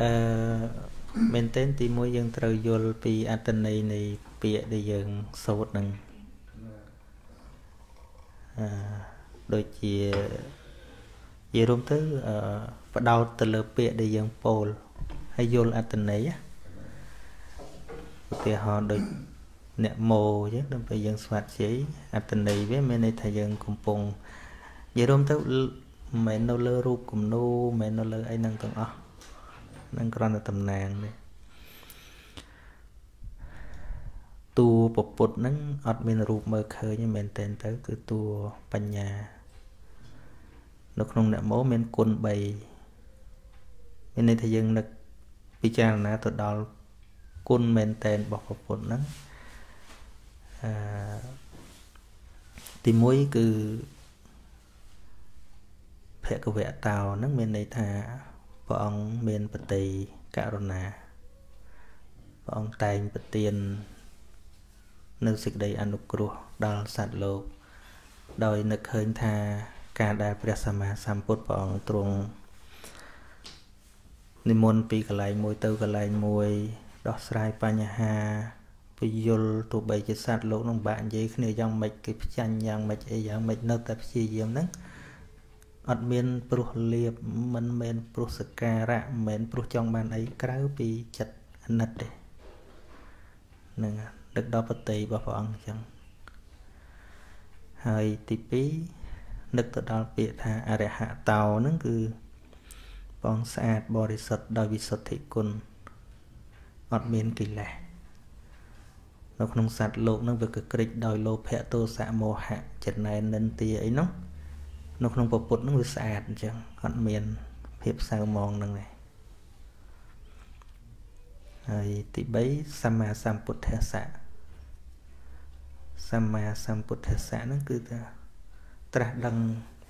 អឺមែនទែនទីមួយយើងត្រូវយល់ពីអត្តន័យនៃពាក្យដែលយើងសូត្រនឹងអឺដូចជានិយាយរួមទៅអឺបដោតទៅលើពាក្យដែលយើងពោលហើយយល់អត្តន័យឧទាហរណ៍ដូចអ្នកម៉ូអញ្ចឹងដើម្បីយើងស្វាត់ជ័យអត្តន័យវាមានន័យថាយើងកំពុងនិយាយរួមទៅមិនមែននៅលើរូបគំនូមិនមែននៅលើអីហ្នឹងទាំងអស់ នឹងគ្រាន់តែតំណាងទេតួពពុទ្ធហ្នឹងអត់មានរូបមើលឃើញទេមែនតែនទៅ គឺតួបញ្ញា នៅក្នុងអ្នកម៉ូមានគុណ3មានន័យថាយើងនឹកពិចារណាទៅដល់គុណមែនតែនរបស់ពពុទ្ធហ្នឹងអឺទី1គឺភគវៈតោហ្នឹងមានន័យថា ព្រះអង្គមានបតីករុណាព្រះអង្គតែងប្រទាននៅសេចក្តីអនុគ្រោះដល់សត្វលោក ដោយនឹកឃើញថាការដែលព្រះសម្មាសម្ពុទ្ធព្រះអង្គទ្រង់និមន្តពីកន្លែងមួយទៅកន្លែងមួយ ដោះស្រាយបញ្ហាពយល់ទោះបីជាសត្វលោកនឹងបាក់និយាយគ្នាយ៉ាងម៉េចគេផ្ចាញ់យ៉ាងម៉េចអីយ៉ាងម៉េចនៅតែព្យាយាមហ្នឹង អត់មានព្រោះលៀបមិនមែនព្រោះសការៈមិនមែនព្រោះចង់បានអីក្រៅពីចិត្តអាណិតទេហ្នឹងដឹកដល់បតីរបស់ព្រះអង្គអញ្ចឹងហើយទី2នឹកទៅដល់ពាក្យថាអរិហតោហ្នឹងគឺបងស្អាតបរិសុទ្ធដោយវិសុទ្ធិគុណអត់មានកិលេសនៅក្នុងសត្វលោកហ្នឹងវាកក្រិចដោយលោភៈទោសៈមោហៈចំណែននិន្ទាអីនោះ នៅក្នុងពពុទ្ធហ្នឹងវាស្អាតអញ្ចឹងអត់មាន ភាពសៅមងហ្នឹងទេហើយទី3សម្មាសម្ពុទ្ធស្សៈសម្មាសម្ពុទ្ធស្សៈហ្នឹងគឺថាត្រាស់ដឹង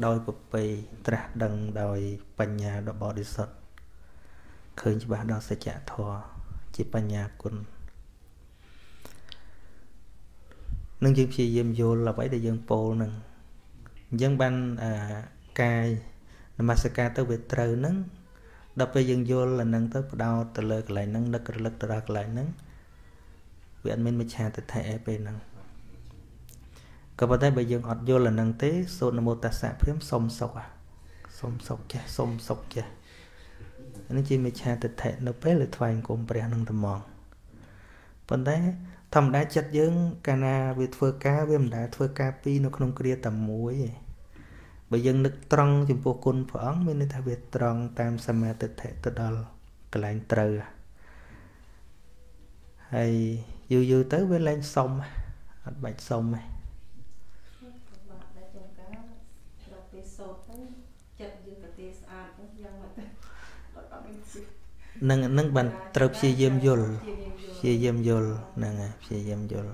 ដោយប្រពៃត្រាស់ដឹងដោយបញ្ញាដ៏បរិសុទ្ធឃើញច្បាស់ដល់សច្ចធម៌ជាបញ្ញាគុណនឹងយើងព្យាយាមយល់អ្វីដែលយើងពោលនឹង អញ្ចឹងបានកាយនមស្ការទៅវាត្រូវហ្នឹងដល់ពេលយើងយល់អាហ្នឹងទៅបដោតទៅលើកន្លែងហ្នឹងនឹករលឹកទៅដល់កន្លែងហ្នឹងវាអត់មានមិច្ឆាទិដ្ឋិឯពេលហ្នឹងក៏ប៉ុន្តែបើយើងអត់យល់អាហ្នឹងទេសូត្រនមោតស្សៈព្រាមសុំសុខសុំសុខចេះសុំសុខចេះនេះជាមិច្ឆាទិដ្ឋិនៅពេលដែលថ្វាយអង្គមព្រះនឹងត្មងប៉ុន្តែ ធម្មតាចិត្តយើង កាលណាវាធ្វើការវាមិនដែលធ្វើការពីរនៅក្នុងគ្រាតែមួយទេបើយើងនឹកត្រង់ចំពោះគុណព្រះអង្គមានន័យថាវាត្រង់តាមសមាទិដ្ឋិទៅដល់កន្លែងត្រូវហើយយូរយូរទៅវាលែងសុំអត់បាច់សុំទេនឹងនឹងបានត្រូវព្យាយាមយល់ព្យាយាម យល់ហ្នឹងហើយព្យាយាមយល់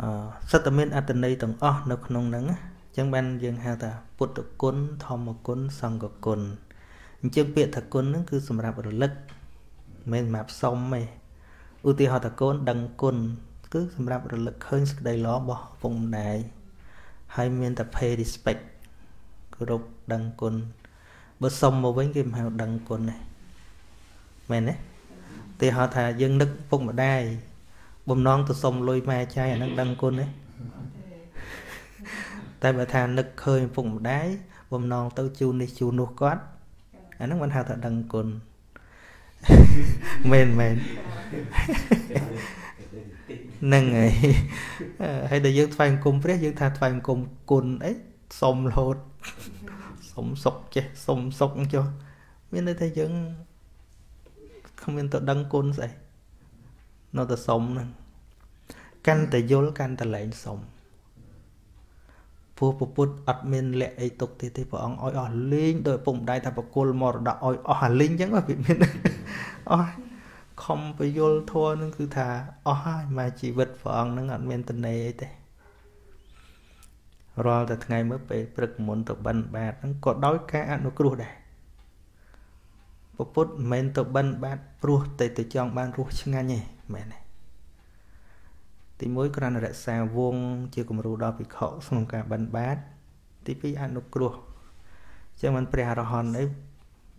អសិតតែមានអត្តន័យទាំងអស់នៅក្នុងហ្នឹងអញ្ចឹងបានយើងហៅថាពុទ្ធគុណធម្មគុណសង្ឃគុណអញ្ចឹងពាក្យថាគុណហ្នឹងគឺសម្រាប់រលឹកមិនមែនសម្រាប់សុំទេឧទាហរណ៍ថាកូនដឹងគុណគឺសម្រាប់រលឹកឃើញសេចក្តីល្អរបស់ពុកម្ដាយហើយមានតែ pay respect គោរពដឹងគុណបើសុំមកវិញគេមិនហៅដឹងគុណទេមែនទេ ទេហៅថាយើងនឹកពុកម្ដាយបំណងទៅសុំលុយម៉ែចាយអានឹងដឹងគុណទេតែបើថានឹកឃើញពុកម្ដាយបំណងទៅជូននេះជូននោះគាត់អាហ្នឹងមិនហៅថាដឹងគុណមែនមែនហ្នឹងហើយហើយដល់យើងថ្វាយអង្គមព្រះយើងថាថ្វាយអង្គមគុណអីសុំរហូតសុំសុកចេះសុំសុកចុះមានន័យថាយើង គ្មានទៅដឹងគុណស្អីនៅតែសុំហ្នឹងកាន់តែយល់កាន់តែលែងសុំព្រោះពពុទ្ធអត់មានលក្ខអីទុកទេទេព្រះអង្គឲ្យអស់លេងដោយពុំដៃថាបកុលមរតកឲ្យអស់អាលេងអញ្ចឹងវាមានអស់ខំបយលធัวនឹងគឺថាអស់ហើយមកជីវិតព្រះអង្គនឹងអត់មានតនេអីទេរាល់តែថ្ងៃមើលពេលព្រឹកមុនទៅបិណ្ឌបាតហ្នឹងក៏ដោយការអនុគ្រោះដែរ ពពុទ្ធមិនមែនទៅបិណ្ឌបាតព្រោះតែទៅចង់បានរស់ឆ្ងាញ់ទេមែនទេទី1គ្រាន់តែរក្សាវង ជាគំរូដល់ភិក្ខុក្នុងការបិណ្ឌបាត ទី2អនុគ្រោះចឹងមិនព្រះអរហន្តអី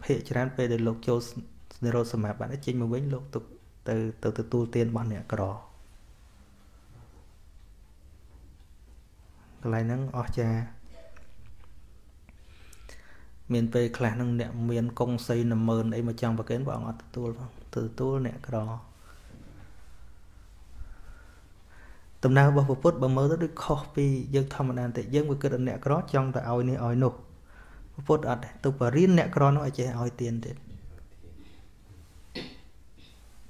ភាកច្រើនពេលដែលលោកចូលនិរោធសមាបត្តិចេញមកវិញលោកទុកទៅទៅទទួលទានរបស់អ្នកក្រកន្លែងហ្នឹងអស់ចា មានពេលខ្លះនឹងអ្នកមានកុងសីនម៉ឺនអីមកចង់ប្រកេនព្រះអង្គអត់ទទួលផងទទួលអ្នកក្រដំណើររបស់ពុទ្ធបើមើលទៅដូចខុសពីយើងធម្មតាបន្តិចយើងវាគិតថាអ្នកក្រចង់ទៅឲ្យនេះឲ្យនោះពុទ្ធអត់ទេទៅបរៀនអ្នកក្រនោះឲ្យចេះឲ្យទៀនទៀត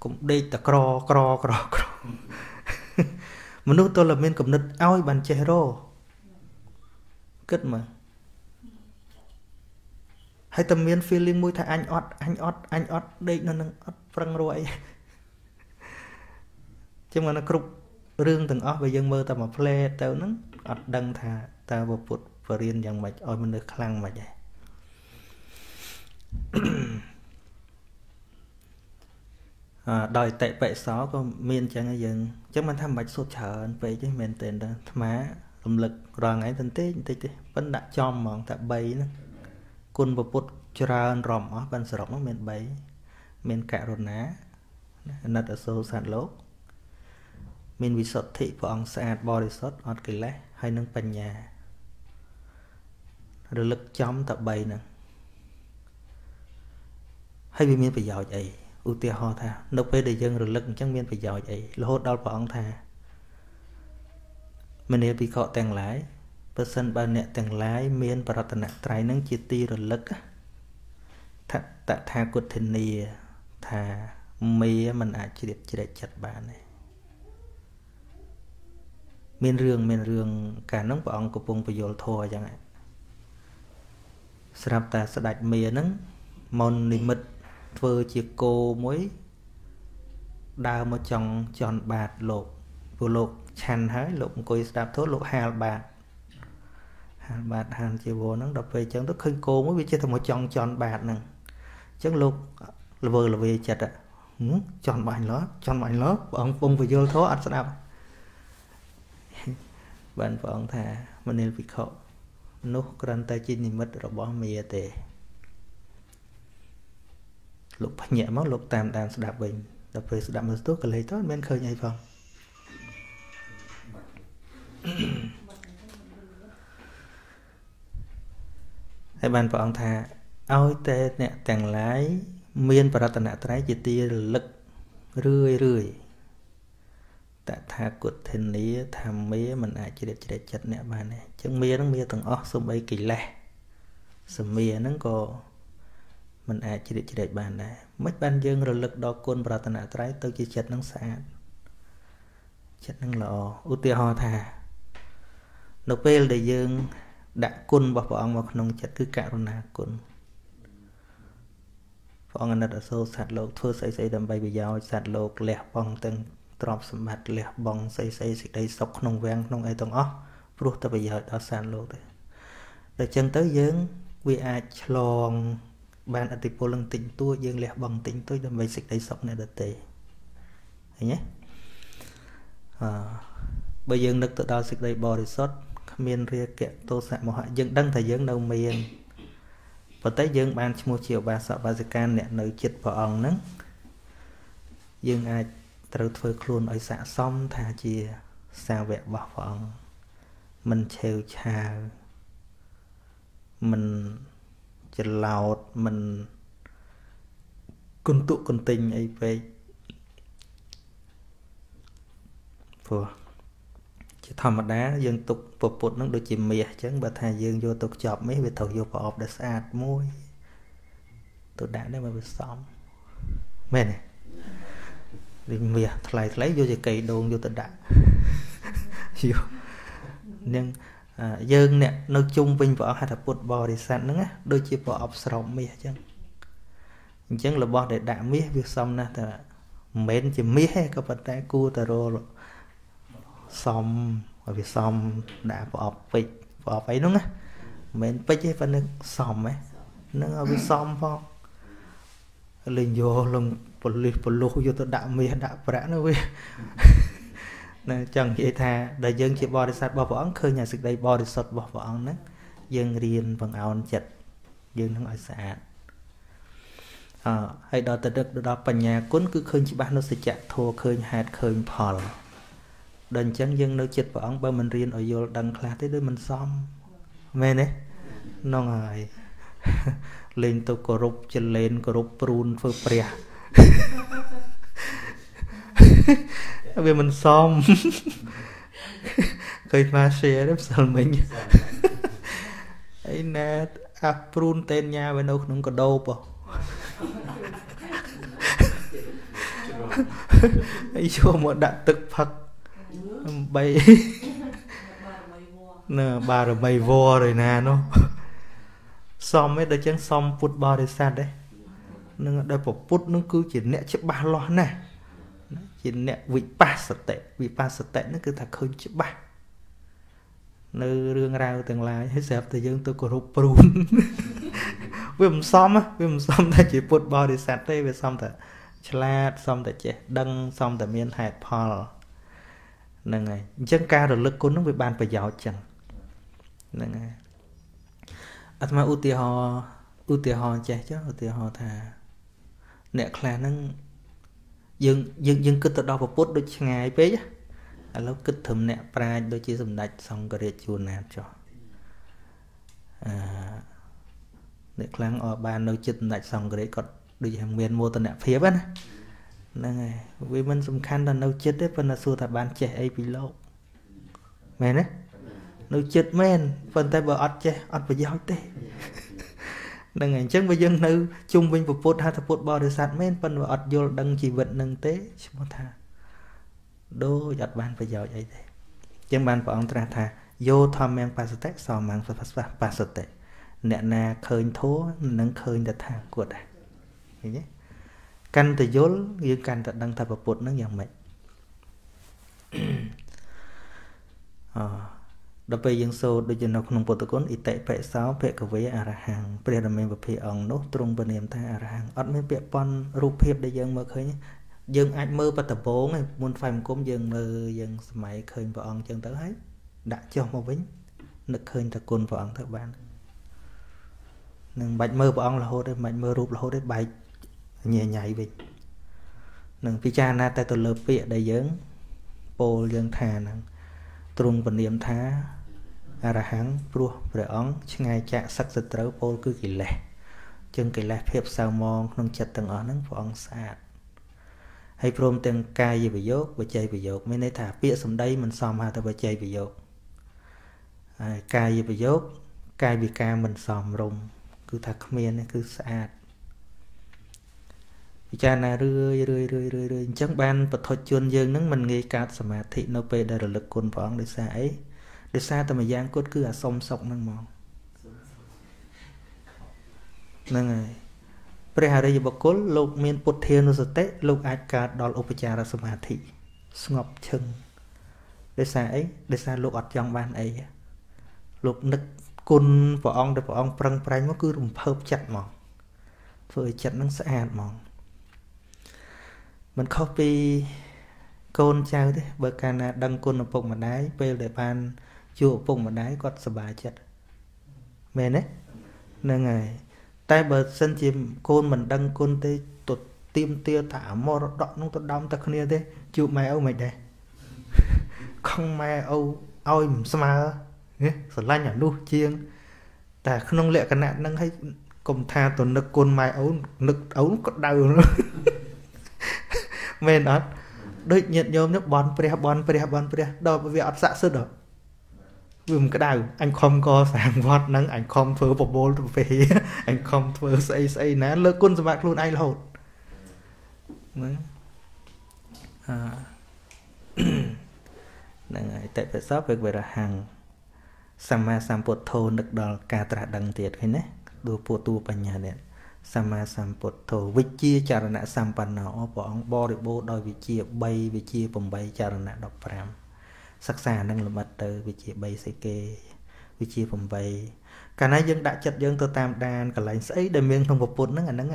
កុំដេកតក្រក្រក្រក្រមនុស្សទោះតែមានគំនិតឲ្យបានចេះរគិតមើល ហើយតែមាន feeling មួយថាអញអត់អញអត់អញអត់ដេកនៅនឹងអត់ប្រឹងរួយចឹងមកគ្រប់រឿងទាំងអស់បើយើងមើលតែមួយផ្លែទៅហ្នឹងអត់ដឹងថាតើពុទ្ធបរៀនយ៉ាងម៉េចឲ្យមនុស្សខ្លាំងម៉េចដែរអឺដោយតិបិសោក៏មានចឹងយើងចឹងមិនថាមិនបាច់សុទ្ធច្រើនពេកទេមែនទេអាត្មារំលឹករងថ្ងៃទៅបន្តិចបន្តិចទេប៉ិនដាក់ចំហ្មងតែ3ហ្នឹង គុណពុទ្ធច្រើនរំអស់ប៉ិនសរុបនោះមាន3មានករុណាអណិតអសូរសត្វលោក មានវិសុទ្ធិព្រះអង្គស្អាតបរិសុទ្ធអត់កិលេសហើយនឹងបញ្ញារលឹកចំតែ3ហ្នឹងហើយវាមានប្រយោជន៍អីឧទាហរណ៍ថា នៅពេលដែលយើងរលឹកអញ្ចឹងមានប្រយោជន៍អីរហូតដល់ព្រះអង្គថាមនាភិក្ខុទាំងឡាយ បើសិនបើអ្នកទាំងឡាយមាន បរតនត្រ័យនឹងជាទីរលឹកថាតថាគតនីថាមេមិនអាចជ្រាបជ្រែកចិត្តបានទេមានរឿងមានរឿងកាលនោះព្រះអង្គកំពុងពយល់ធម៌អញ្ចឹងស្រាប់តែស្ដេចមេហ្នឹងមុននិមិត្តធ្វើជាគោមួយដើរមកចង់ជន់បាតលោកព្រោះលោកឆាន់ហើយលោកអង្គុយស្ដាប់ធម៌លោកហាលបាត ហាលបាតហាលជីវរហ្នឹងដល់ពេលអញ្ចឹងទៅឃើញគោមួយវាចេះតែមកចង់ជន់បាតហ្នឹងអញ្ចឹងលោកល្វើល្វាចិត្តចន់បាញ់ឡោចន់បាញ់ឡោព្រះអង្គពងពយល់ធម៌អត់ស្ដាប់បានព្រះអង្គថាមនិលភិក្ខុនោះគ្រាន់តែជានិមិត្តរបស់មាទេលោកភ្ញាក់មកលោកតាមដានស្ដាប់វិញដល់ពេលស្ដាប់មើលស្ទុះក៏លេចទៅមិនឃើញអីផង ហើយបានព្រះអង្គថាឲ្យតែអ្នកទាំងឡាយមានបរតនត្រ័យជាទីរលឹករឿយរឿយតថាគតធនីថាមេមិនអាចជ្រាបជ្រែកចិត្តអ្នកបានទេអញ្ចឹងមេនឹងមេទាំងអស់សំបីកិលេសសមាហ្នឹងក៏មិនអាចជ្រាបជ្រែកបានដែរមិនបានយើងរលឹកដល់គុណប្រតនត្រ័យទៅជាចិត្តនឹងស្អាតចិត្តនឹងល្អឧទាហរណ៍ថា នៅពេលដែលយើង ដាក់គុណរបស់ព្រះអង្គមកក្នុងចិត្តគឺករុណាគុណព្រះអង្គអណិតអសូរសត្វលោកធ្វើស្អីស្អីដើម្បីប្រយោជន៍សត្វលោកលះបង់ទាំងទ្រព្យសម្បត្តិលះបង់ស្អីស្អីសេចក្តីសុខក្នុងវាំងក្នុងអីទាំងអស់ព្រោះតែប្រយោជន៍ដល់សត្វលោកទេដល់ចឹងទៅយើងវាអាចឆ្លង បានអតិពលនឹងទិញតួយើងលះបង់ទិញតួដើម្បីសេចក្តីសុខអ្នកដទៃឃើញទេអឺបើយើងនឹកទៅដល់សេចក្តីបរិសុទ្ធ គ្មានរាគៈទោសៈមោហៈយើងដឹងថាយើងនៅមានប៉ុន្តែយើងបានឈ្មោះជាឧបាសកបាសិកាអ្នកនៅចិត្តព្រះអង្គហ្នឹងយើងអាចត្រូវធ្វើខ្លួនឲ្យស័កសមថាជាសាវករបស់ព្រះអង្គមិនឆេវឆាវមិនច្រឡោតមិនគុនទុគុនទិញអីពេកព្រោះ ជាធម្មតាយើងទុកពពុតនឹងដូចជាមាសអញ្ចឹងបើថាយើងយកទៅខ្ចប់មាសវាត្រូវយកប្រអប់ដែលស្អាតមួយទៅដាក់នេះមកវាសមមែនទេវិញមាសថ្លៃថ្លៃយកជាកៃដងយកទៅដាក់យកនឹងយើងអ្នកនៅជុំវិញព្រះអង្គហត្ថពុទ្ធបរិស័ទហ្នឹងណាដូចជាប្រអប់ស្រោបមាសអញ្ចឹងអញ្ចឹងរបស់ដែលដាក់មាសវាសមណាស់តែមិនមែនជាមាសទេក៏ប៉ុន្តែគួរតែរល សមឲ្យវាសមដាក់ប្រអប់ពេជ្រប្រអប់អីហ្នឹងណាមិនមែនពេជ្រទេប៉ុន្តែសមហ៎នឹងឲ្យវាសមផងលេងយកលងប៉លិសប៉លុះយកទៅដាក់មាសដាក់ប្រាក់នោះវាណាចង់និយាយថាដែលយើងជាបរិស័ទរបស់ព្រះអង្គឃើញអាសេចក្តីបរិសុទ្ធរបស់ព្រះអង្គហ្នឹងយើងរៀនបង្អោនចិត្តយើងនឹងឲ្យស្អាតអហើយដល់ទៅដឹកដល់បញ្ញាគុណគឺឃើញច្បាស់នៅសច្ចធម៌ឃើញហេតុឃើញផល ដល់អញ្ចឹងយើងនៅចិត្តព្រះអង្គបើមិនរៀនឲ្យយល់ដឹងខ្លះទេដូចមិនសមមែនទេហ្នឹងហើយលេងទៅគោរពចលែនគោរពព្រូនធ្វើព្រះវាមិនសមឃើញមក share ទេផ្សិលមិញអីណាអាព្រូនតេនញ៉ាវានៅក្នុងកដោបអីយកមកដាក់ទឹកផឹក ដើម្បីនៅបារមីវរឯណានោះសមឯដល់ចឹងសមពុទ្ធបរិស័ទឯនឹងដែលពពុទ្ធនឹងគឺជាអ្នកច្បាស់លាស់ណាស់ជាអ្នកវិបស្សតិវិបស្សតិហ្នឹងគឺថាឃើញច្បាស់នៅរឿងរ៉ាវទាំងឡាយហើយស្រាប់តែយើងទៅគោរពព្រូនវាមិនសមវាមិនសមតែជាពុទ្ធបរិស័ទទេវាសមតែឆ្លាតសមតែចេះដឹងសមតែមានហេតុផល ហ្នឹងហើយអញ្ចឹងការរលឹកគុណហ្នឹងវាបានប្រយោជន៍ចឹងហ្នឹងហើយអាត្មាឧទាហរណ៍ឧទាហរណ៍ចេះចុះឧទាហរណ៍ថា អ្នកខ្លះហ្នឹងយើងយើងយើងគិតទៅដល់ពុទ្ធដូចឆ្ងាយពេកឥឡូវគិតត្រឹមអ្នកប្រាជ្ញដូចជាសម្ដេចសង្ឃរាជជួនណាតចុះអឺអ្នកខ្លាំងអត់បាននៅចិត្តសម្ដេចសង្ឃរាជគាត់ដូចជាមានមោទនភាពណា ហ្នឹងហើយវាមិនសំខាន់ដល់នៅចិត្តទេប៉ុន្តែសួរថាបានចេះអីពីលោកមែនទេនៅចិត្តមែនប៉ុន្តែបើអត់ចេះអត់ប្រយោជន៍ទេហ្នឹងហើយអញ្ចឹងបើយើងនៅជុំវិញពុទ្ធថាពុទ្ធបរិស័ទមែនប៉ុន្តែអត់យល់ដឹងជីវិតនឹងទេឈ្មោះថាដូចអត់បានប្រយោជន៍អីទេអញ្ចឹងបានព្រះអង្គត្រាស់ថាយោធម្មងបសតិសមងបសតិអ្នកណាឃើញធัวនឹងឃើញតថាគតដែរឃើញទេ កាន់តែយល់យើងកាន់តែដឹងថាពុទ្ធនឹងយ៉ាងម៉េចអដល់ពេលយើងសូត្រដូចនៅក្នុងពុទ្ធគុណអិតិបិសោភគវេអរហង្គព្រះរាមាវិភាអង្គនោះទ្រង់ពនាមថាអរហង្គអត់មានពាក្យប៉ុនរូបភាពដែលយើងមើលឃើញយើងអាចមើលបតបងឯងមុនថ្វាយបង្គំយើងមើលយើងសម័យឃើញព្រះអង្គចឹងទៅហើយដាក់ចុះមកវិញនឹកឃើញតែគុណព្រះអង្គទៅបាននឹងបាច់មើលព្រះអង្គរហូតទេបាច់មើលរូបរហូតទេបែក ញ៉ៃញ៉ៃវិញនឹងពិចារណាតែទៅលើពាក្យដែលយើងពោលយើងថាហ្នឹងទ្រង់ពនាមថាអរហង្គព្រោះព្រះអង្គឆ្ងាយចាកសឹកសត្រូវពោលគឺកិលេសចឹងកិលេសភាពសៅមងក្នុងចិត្តទាំងអស់ហ្នឹងព្រះអង្គស្អាតហើយព្រមទាំងកាយវិយោគវិជ័យវិយោគមានន័យថាពាក្យសម្ដីមិនសមហៅថាវិជ័យវិយោគហើយកាយវិយោគកាយវិការមិនសមរម្យគឺថាគ្មានគឺស្អាត ពិចារណារឿយរឿយរឿយរឿយរឿយអញ្ចឹងបានបឋិជនយើងនឹងមិនងាយកើតសមាធិនៅពេលដែលរលឹកគុណព្រះអង្គដោយសារអីដោយសារតែម្យ៉ាងគត់គឺអាសុំសុកហ្នឹងមកហ្នឹងហើយព្រះអរិយបុគ្គលលោកមានពុទ្ធានុសតិលោកអាចកើតដល់ឧបចារសមាធិស្ងប់ឈឹងដោយសារអីដោយសារលោកអត់ចង់បានអីលោកនឹកគុណព្រះអង្គដែលព្រះអង្គប្រឹងប្រែងមកគឺរំភើបចិត្តមកធ្វើឲ្យចិត្តនឹងស្អាតមក មិនខុសពីកូនចៅទេបើកាលណាដឹងគុណឪពុកម្ដាយពេលដែលបានជួបឪពុកម្ដាយគាត់សប្បាយចិត្តមែនទេហ្នឹងហើយតែបើសិនជាកូនមិនដឹងគុណទេទៅទៀមទាថាអមរតកនោះទៅដំតែគ្នាទេជួបម៉ែឪមិនដែរខំម៉ែឪឲ្យមិនស្មើស្រឡាញ់អានោះជាង តែក្នុងលក្ខណៈហ្នឹងឲ្យកុំថាទៅនឹកគុណម៉ែអូននឹកអូនក៏ដៅ មែនអត់ដូចញាតិញោមនេះបនព្រះបនព្រះបនព្រះដល់វាអត់ស័ក្តិសិទ្ធិវាមិនក្តៅអញខំកសាងវត្តហ្នឹងអញខំធ្វើបបូលទៅពេលអញខំធ្វើស្អីស្អីណាលើកគុណសម្បត្តិខ្លួនឯងរហូតហ្នឹងអាហ្នឹងហើយតិបិសោពេកវរហង្គសម្មាសម្ពុទ្ធោនឹកដល់ការត្រាស់ដឹងទៀតឃើញទេដួពួតួបញ្ញានេះ សម្មាសម្ពុទ្ធោវិជ្ជាចរណៈសម្បណ្ណោព្រះអង្គបរិបូរដោយវិជ្ជា3វិជ្ជា8ចរណៈ15សិក្សានឹងលម្អិតទៅវិជ្ជា3សេគេវិជ្ជា8កាលណាយើងដាក់ចិត្តយើងទៅតាមដានកន្លែងស្អីដែលមានក្នុងពុទ្ធហ្នឹងអាហ្នឹង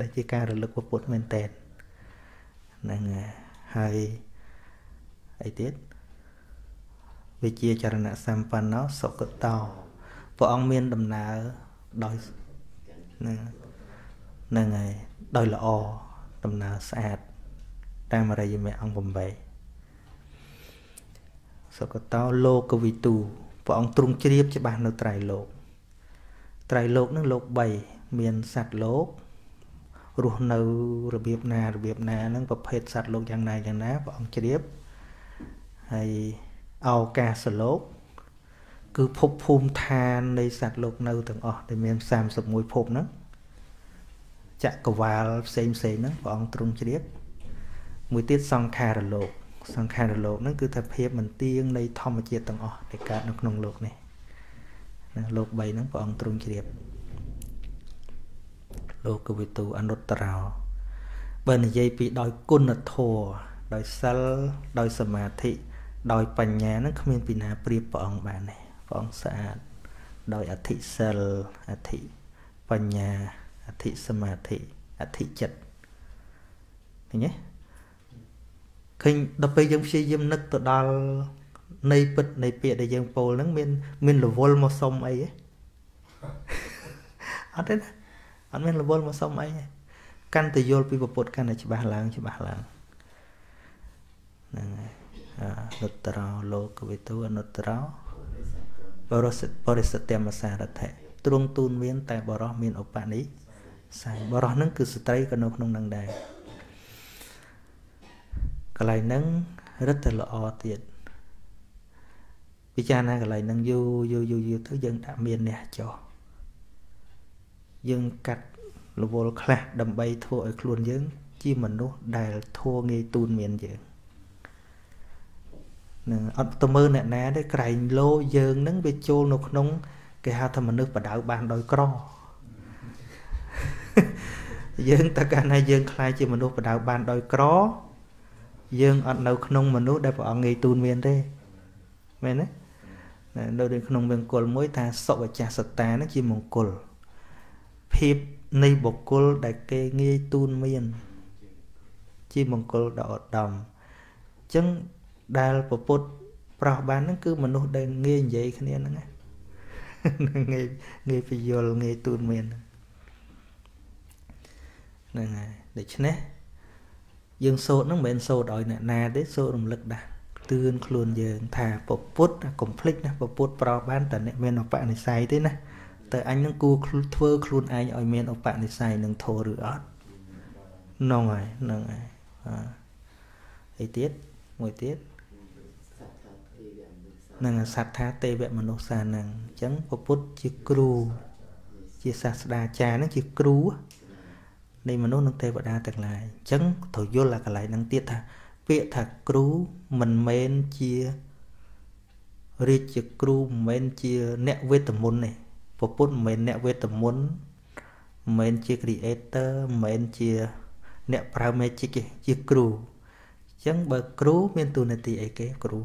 ដែលជាការរលឹកពុទ្ធមែនតើហ្នឹងហើយអីទៀតវិជាចរណៈសម្បណ្ណោសុគតោព្រះអង្គមានដំណើរដោយហ្នឹង ហ្នឹងហើយដោយល្អដំណើរស្អាតតាមអរិយមគ្គអង្គ8សកតោលោកវិទូព្រះអង្គទ្រង់ជ្រាបច្បាស់នៅត្រៃលោកត្រៃលោកនឹងលោក3មានសត្វលោករស់នៅរបៀបណារបៀបណាហ្នឹងប្រភេទសត្វលោកយ៉ាងណាយ៉ាងណាព្រះអង្គជ្រាបហើយអោកាសលោកគឺភពភូមិឋាននៃសត្វលោកនៅទាំងអស់ដែលមាន31ភពហ្នឹង ចក្រវាលផ្សេងផ្សេងហ្នឹងព្រះអង្គទ្រង់ជ្រាបមួយទៀតសង្ខារលោក សង្ខារលោកហ្នឹងគឺថាភាពមិនទៀងនៃធម្មជាតិទាំងអស់ដែលកើតនៅក្នុងលោកនេះណាលោក3ហ្នឹងព្រះអង្គទ្រង់ជ្រាបលោកវិទូអនុត្តរោបើនិយាយពីដោយគុណធម៌ដោយសិលដោយសមាធិដោយបញ្ញាហ្នឹងគ្មានពីណាប្រៀបព្រះអង្គបានទេព្រះអង្គស្អាតដោយអធិសិលអធិបញ្ញា អធិសមាធិអធិចិត្តឃើញទេឃើញដល់ពេលយើងព្យាយាមនឹកទៅដល់នៃពិតនៃពាក្យដែលយើងពោលហ្នឹងមានមានរវល់មកសុំអីទេអត់ទេណាអត់មានរវល់មកសុំអីទេកាន់តែយល់ពីពុទ្ធកាន់តែច្បាស់ឡើងច្បាស់ឡើងហ្នឹងហើយអនុត្តរោលោកវិទូអនុត្តរោបរិសិទ្ធបរិសិទ្ធមសារថៈទ្រង់ទូនមាន តែបរោះមានឧបនិស្ស័ យបរោះហ្នឹងគឺស្ត្រីក៏នៅក្នុងនឹងដែរកន្លែងហ្នឹងរឹតតែល្អទៀតពិចារណាកន្លែងហ្នឹងយូរយូរយូរយូរទៅយើងដាក់មានអ្នកចោះយើងកាត់រវល់ខ្លះដើម្បីធ្វើឲ្យខ្លួនយើង ជាមនុស្សដែលធัวងាយទូនមានយើងនឹងអត់ទៅមើលអ្នកណាទេក្រែងលោយើងនឹងវាចូលនៅក្នុងគេហៅថាមនុស្សបដៅបានដោយក្រ យើងតើកាលណាយើងខ្លាចជាមនុស្សបដៅបានដោយក្រ យើងអត់នៅក្នុងមនុស្សដែលព្រះអង្គងាយទូនមានទេមែនទេនៅនៅក្នុងមង្គលមួយថាសុវចាសតានឹងជាមង្គលភាពនៃបុគ្គលដែលគេងាយទូនមាន ជាមង្គលដ៏ឧត្តមអញ្ចឹងដែលពពុទ្ធប្រោះបានហ្នឹងគឺមនុស្សដែលងាយនិយាយគ្នាហ្នឹងងាយងាយពយល់ងាយទូនមានហ្នឹង ហើយដូច្នេះយើងសូត្រហ្នឹងមិនមែនសូត្រឲ្យអ្នកណាទេសូត្ររំលឹកដែរទឿនខ្លួនយើង ថាពពុទ្ធកុំភ្លេចណាពពុទ្ធប្រោះបានតែអ្នកមានឧបនិស្ស័យទេណាតើអញនឹងគួរធ្វើខ្លួនឯងឲ្យមានឧបនិស្ស័យនឹងធោឬអត់ហ្នឹងហើយហ្នឹងហើយអីទៀតមួយទៀតនឹងសត្វថាទេវមនុស្សសានឹងអញ្ចឹងពពុទ្ធជាគ្រូ ជាសាស្ត្រាចារ្យនឹងជាគ្រូ នៃមនុស្សនិងទេវតាទាំងឡាយអញ្ចឹងត្រូវយល់អាកន្លែងហ្នឹងទៀតថា ពាក្យថាគ្រូមិនមែនជារាជជាគ្រូមិនមែនជាអ្នកវេទមន្តទេពពុទ្ធមិនមែនអ្នកវេទមន្តមិនមែនជា creator មិនមែនជាអ្នកប្រើ magic ទេជាគ្រូអញ្ចឹងបើគ្រូមានទូនាទីអីគេគ្រូ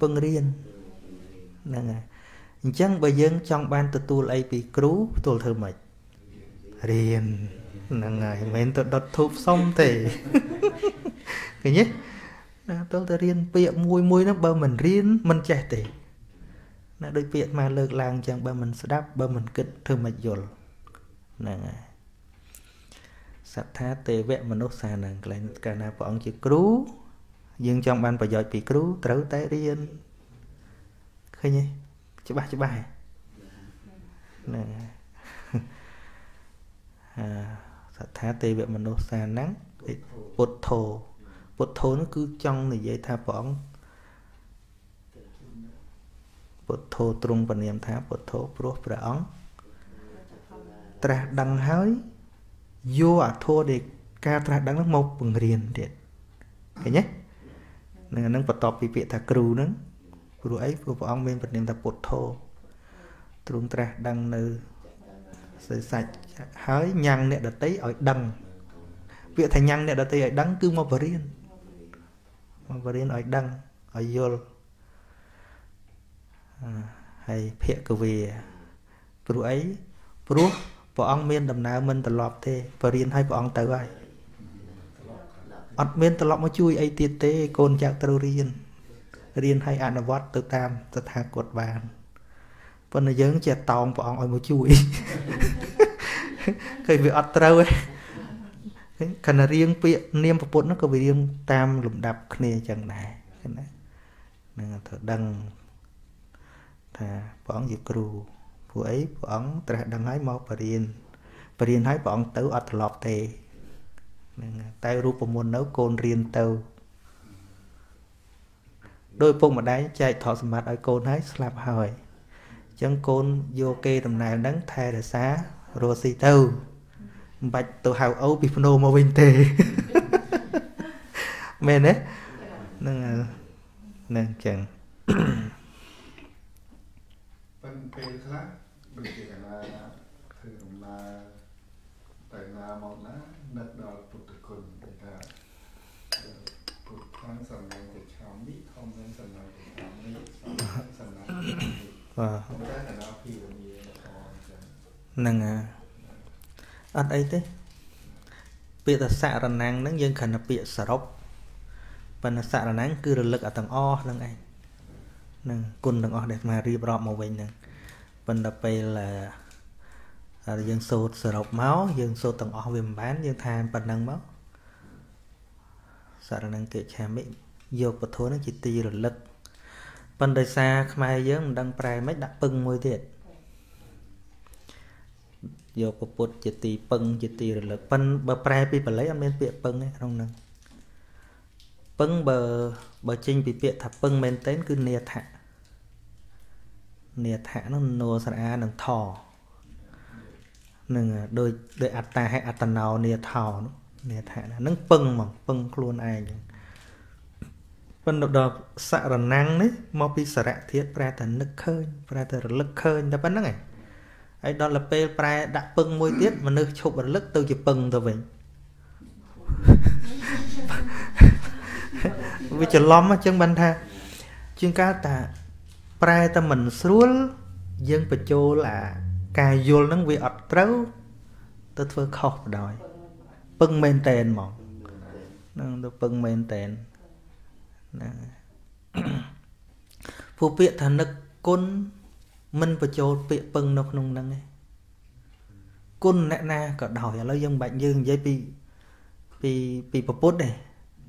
ពឹងរៀនហ្នឹងហើយអញ្ចឹងបើយើងចង់បានទទួលអីពីគ្រូទទួលធ្វើម៉េច រៀនហ្នឹងហើយមិនមែនទៅដុតធូបសុំទេឃើញទេណាទល់តែរៀនពាក្យមួយមួយហ្នឹងបើមិនរៀនមិនចេះទេណាដូចពាក្យអាលើកឡើងអញ្ចឹងបើមិនស្ដាប់បើមិនគិតធ្វើមិនយល់ហ្នឹងហើយសត្ថាទេវមនុស្សសានឹងកន្លែងកាលណាព្រះអង្គជាគ្រូយើងចង់បានប្រយោជន៍ពីគ្រូត្រូវតែរៀនឃើញទេច្បាស់ច្បាស់ហ្នឹងអា សត្ថាទេវមនុស្សសានឹងពុទ្ធោពុទ្ធោនោះគឺចង់និយាយថាព្រះអង្គពុទ្ធោទ្រង់ពនាមថាពុទ្ធោព្រោះព្រះអង្គត្រាស់ដឹងហើយយកអធរដែលការត្រាស់ដឹងនោះមកបង្រៀនទៀតឃើញទេនឹងហ្នឹងបន្ទាប់ពីពាក្យថាគ្រូហ្នឹងព្រោះអីព្រោះព្រះអង្គមានពនាមថាពុទ្ធោទ្រង់ត្រាស់ដឹងនៅ សេសាច់ហើយញ៉ាំងអ្នកដតីឲ្យដឹងពាក្យថាញ៉ាំងអ្នកដតីឲ្យដឹងគឺមកបរៀនមកបរៀនឲ្យដឹងឲ្យយល់ហើយភគវាព្រោះអីព្រោះព្រះអង្គមានដំណើរមិនត្រឡប់ទេបរៀនឲ្យព្រះអង្គទៅហើយអត់មានត្រឡប់មកជួយអីទៀតទេកូនចៅត្រូវរៀនរៀនឲ្យអនុវត្តទៅតាមស្ថាគតបាន ប៉ុន្តែយើងចេះតោងព្រះអង្គឲ្យមកជួយឃើញវាអត់ត្រូវទេខណៈរៀងពាក្យនាមពុទ្ធនោះក៏វារៀងតាមលំដាប់គ្នាអញ្ចឹងដែរណានឹងត្រូវដឹងថាព្រះអង្គជាគ្រូព្រោះអីព្រះអង្គត្រាស់ដឹងហើយមកបរៀនបរៀនហើយព្រះអង្គទៅអត់ត្រឡប់ទេហ្នឹងតែរូបមន្តនៅកូនរៀនទៅដោយពុកម្ដាយចែកថតសម្បត្តិឲ្យកូនហើយស្លាប់ហើយអញ្ចឹងកូនយកគេដំណើរហ្នឹងថែរក្សារស់ស៊ីទៅមិនបាច់ទៅហៅអូពីភ្នោមកវិញទេមែនទេហ្នឹងហ្នឹងចឹងប៉ុន្តែពេលខ្លះដូចជាកណាធ្វើដំណើរទៅណាមកណានឹកដល់ពុទ្ធគុណគេថាពុទ្ធខាងសំដែងទៅឆោមនេះធម្មនឹងសំដែងទៅឆោមនេះសំដែងបាទតែកណាពីវិញ្ញាណហ្នឹងអត់អីទេពាក្យថាសរណាំងហ្នឹងយើងគ្រាន់តែពាក្យសរុបប៉ុន្តែសរណាំងគឺរលឹកអាទាំងអស់ហ្នឹងឯងហ្នឹងគុណទាំងអស់ដែលមករៀបរាប់មកវិញហ្នឹងប៉ុន្តែពេលយើងសូត្រសរុបមកយើងសូត្រទាំងអស់វាមិនបានយើងថាប៉ុណ្ណឹងមកសារណង្គិឆាមិយកពធនឹងជាទីរលឹកប៉ុន្តែសារខ្មែរយើងមិនដឹងប្រែមិនដាក់ពឹងមួយទៀត យកពពុទ្ធជាទីពឹងជាទីរលឹកប៉ុន្តែបើប្រែពីបល័យអត់មានពាក្យពឹងទេក្នុងហ្នឹងពឹងបើបើចេញពីពាក្យថាពឹងមែនតើគឺនេថៈនេថៈនោះនោស្រអានឹងថនឹងដូចដូចអត្តាហេអត្តណោនេថោនេថៈហ្នឹងពឹងមកពឹងខ្លួនឯងប៉ុន្តែដល់សរណាំងនេះមកពីសារៈធាតប្រែតែនឹកឃើញប្រែតែរលឹកឃើញតែប៉ុណ្្នឹងឯង ហើយដល់ទៅពេលប្រែដាក់ពឹងមួយទៀតមនុស្សឈប់រលឹកទៅជាពឹងទៅវិញវាច្រឡំអញ្ចឹងបានថា ជាងកាលតាប្រែតែមិនស្រួលយើងបញ្ចូលអាការយល់ហ្នឹងវាអត់ត្រូវទៅធ្វើខុសបដ ாய் ពឹងមែនតែនហ្មងហ្នឹងទៅពឹងមែនតែនហ្នឹងពូពាក្យថានឹកគុណ មិនបញ្ចូលពាក្យពឹងនៅក្នុងហ្នឹងឯងគុណអ្នកណាក៏ដោយឥឡូវយើងមិនបាច់យើងនិយាយពីពីពីពពុទ្ធទេ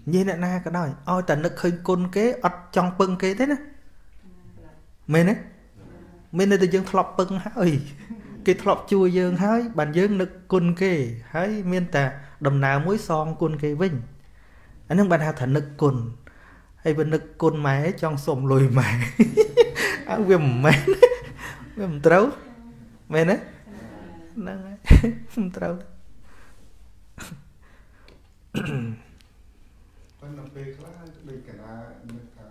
និយាយអ្នកណាក៏ដោយឲ្យតែនឹកឃើញគុណគេអត់ចង់ពឹងគេទេណាមែនទេមានតែយើងធ្លាប់ពឹងហើយគេធ្លាប់ជួយយើងហើយបានយើងនឹកគុណគេហើយមានតែដំណើរមួយសងគុណគេវិញអានឹងបានហៅថានឹកគុណហើយបើនឹកគុណម៉ែចង់សុំលុយម៉ែអើវាមិនមែន វាមិនត្រូវមែនទេហ្នឹងហើយមិនត្រូវប៉ុន្តែពេលខ្លះដូចកណានឹកថា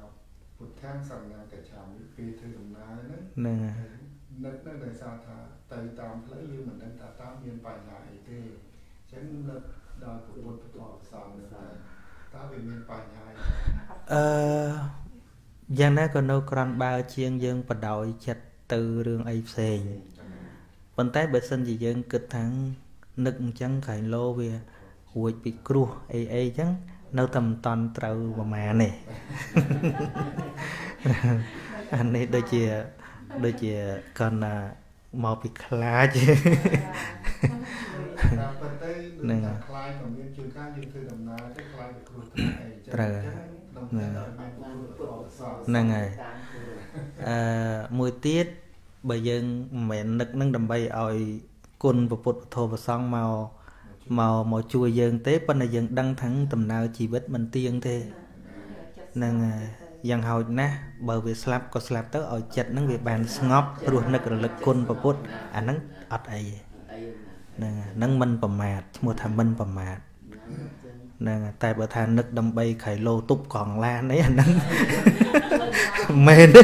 ពុទ្ធាសញ្ញាកច្ឆាមិពេលធ្វើដំណើរហ្នឹងហ្នឹងហើយនឹកហ្នឹងដោយសារថាទៅតាមផ្លូវយើងមិនដឹងថាតើមានបញ្ហាអីទេអញ្ចឹងនឹកដល់ពុទ្ធពធផ្សំហ្នឹងតើវាមានបញ្ហាអឺយ៉ាងណាក៏នៅក្រាន់បើជាងយើងបដ ாய் ចិត្ត ទៅរឿងអីផ្សេងប៉ុន្តែបើសិនជាយើងគិតថានឹកអញ្ចឹងក្រែងលោវារួចពីគ្រោះអីអីអញ្ចឹងនៅតែមិនតន់ត្រូវប្រមាណទេអានេះដូចជាដូចជាកណ្ណាមកពីខ្លាចហ្នឹងខ្លាចក៏មានជួនកាលយើងធ្វើដំណើរទៅខ្លាចវាគ្រោះថ្នាក់អីចឹងត្រូវហ្នឹងហើយ អឺមួយទៀតបើយើងមិនមែននឹកនឹងដើម្បីឲ្យគុណពុទ្ធពធប្រសង់មកមកមកជួយយើងទេប៉ុន្តែយើងដឹងថាដំណើរជីវិតមិនទៀងទេនឹងយ៉ាងហោចណាស់បើវាស្លាប់ក៏ស្លាប់ទៅឲ្យចិត្តនឹងវាបានស្ងប់ព្រោះនឹករលឹកគុណពុទ្ធអាហ្នឹងអត់អីទេហ្នឹងហ្នឹងមិនប្រមាទឈ្មោះថាមិនប្រមាទ ហ្នឹងតែបើថានឹកដើម្បីក្រៃលោទប់កងឡានអីអាហ្នឹងមែនទេ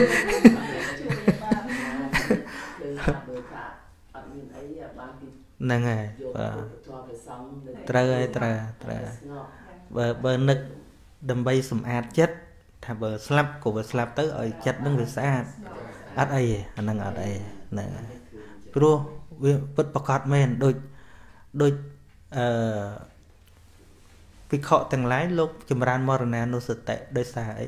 ហ្នឹងហើយបាទត្រូវហើយត្រូវត្រូវបើបើនឹកដើម្បីសម្អាតចិត្តថាបើស្លាប់ក៏វាស្លាប់ទៅឲ្យចិត្តនឹងវាស្អាតអត់អីទេអាហ្នឹងអត់អីហ្នឹងព្រោះវាពិតប្រកបមែនដូចដូចអឺ ភិក្ខុទាំងឡាយលោកចម្រើនមរណានុសតិដោយសារអី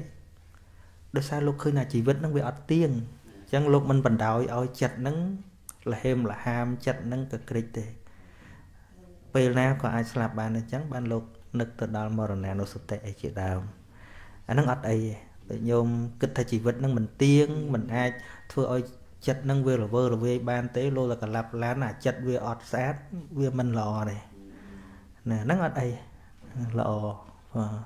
ដោយសារលោកឃើញថាជីវិតនឹងវាអត់ទៀងអញ្ចឹងលោកមិនបណ្ដោយឲ្យចិត្តនឹងលហេមលហាមចិត្តនឹងកក្រិចទេ ពេលណាក៏អាចស្លាប់បានអញ្ចឹងបានលោកនឹកទៅដល់មរណានុសតិអីជាដើមអាហ្នឹងអត់អីទេតែញោមគិតថាជីវិតហ្នឹងមិនទៀងមិនអាចធ្វើឲ្យចិត្តហ្នឹងវារវើរវាយបានទេលោកតែកលាប់ឡានអាចិត្តវាអត់ស្អាតវាមិនល្អទេណាហ្នឹងអត់អី ល្អបាទ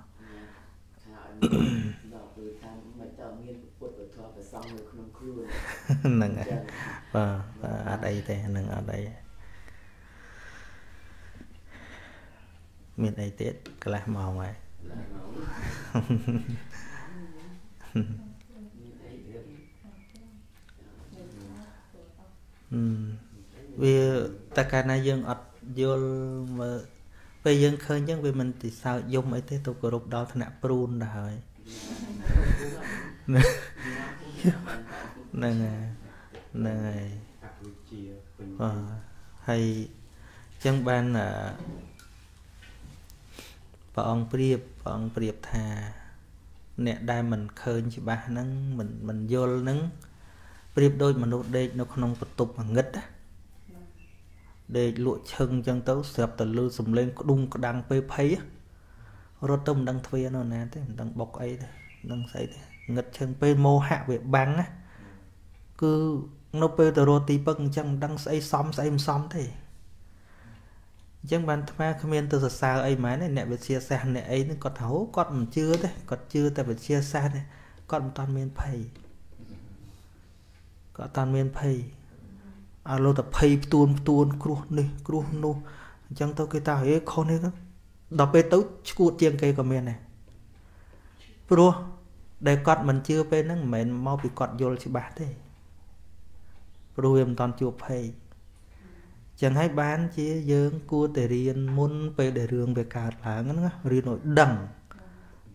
ហ្នឹងបាទអត់អីទេហ្នឹងអត់អីមានអីទៀតកន្លះម៉ោងហើយវាតែកាលណាយើងអត់យល់មើល ពេលយើងឃើញអញ្ចឹងវាមិនតិសោចយំអីទេទៅគោរពដល់ថ្នាក់ព្រូនទៅហើយហ្នឹងហើយហ្នឹងហើយអវិជ្ជាពេញបាទហើយអញ្ចឹងបានព្រះអង្គប្រៀបព្រះអង្គប្រៀបថា អ្នកដែលមិនឃើញច្បាស់ហ្នឹងមិនមិនយល់ហ្នឹងប្រៀបដូចមនុស្សដេកនៅក្នុងបន្ទប់ងឹត ដេកលក់ឈឹងអញ្ចឹងទៅស្រាប់តែលឺសំឡេងក្ដុងក្ដាំងពេលភ័យរត់ទៅមិនដឹងទ្វានោះណាទេមិនដឹងបុកអីទេមិនដឹងស្អីទេងឹតឈឹងពេលមោហៈវាបាំងណាគឺនៅពេលទៅរកទីពឹកអញ្ចឹងមិនដឹងស្អីសមស្អីមិនសមទេអញ្ចឹងបានថ្មគ្មានទៅសរសើរអីមែនទេអ្នកវិទ្យាសាស្ត្រអ្នកអីហ្នឹងគាត់ថាអូគាត់មិនជឿទេគាត់ជឿតែវិទ្យាសាស្ត្រទេគាត់មិនតាន់មានភ័យគាត់តាន់មានភ័យ អើលោកតែភ័យផ្ទួនផ្ទួន គ្រោះនេះគ្រោះនោះអញ្ចឹងទៅគេថាហេខុសនេះដល់ពេលទៅឈួតជាងគេក៏មានដែរព្រោះដែលគាត់មិនជឿពេលហ្នឹងមិនមែនមកពីគាត់យល់ច្បាស់ទេព្រោះវាមិនតន់ជួបភ័យចឹងហើយបានជាយើងគួរតែរៀនមុនពេលដែលរឿងវាកើតឡើងហ្នឹងរៀនឲ្យដឹង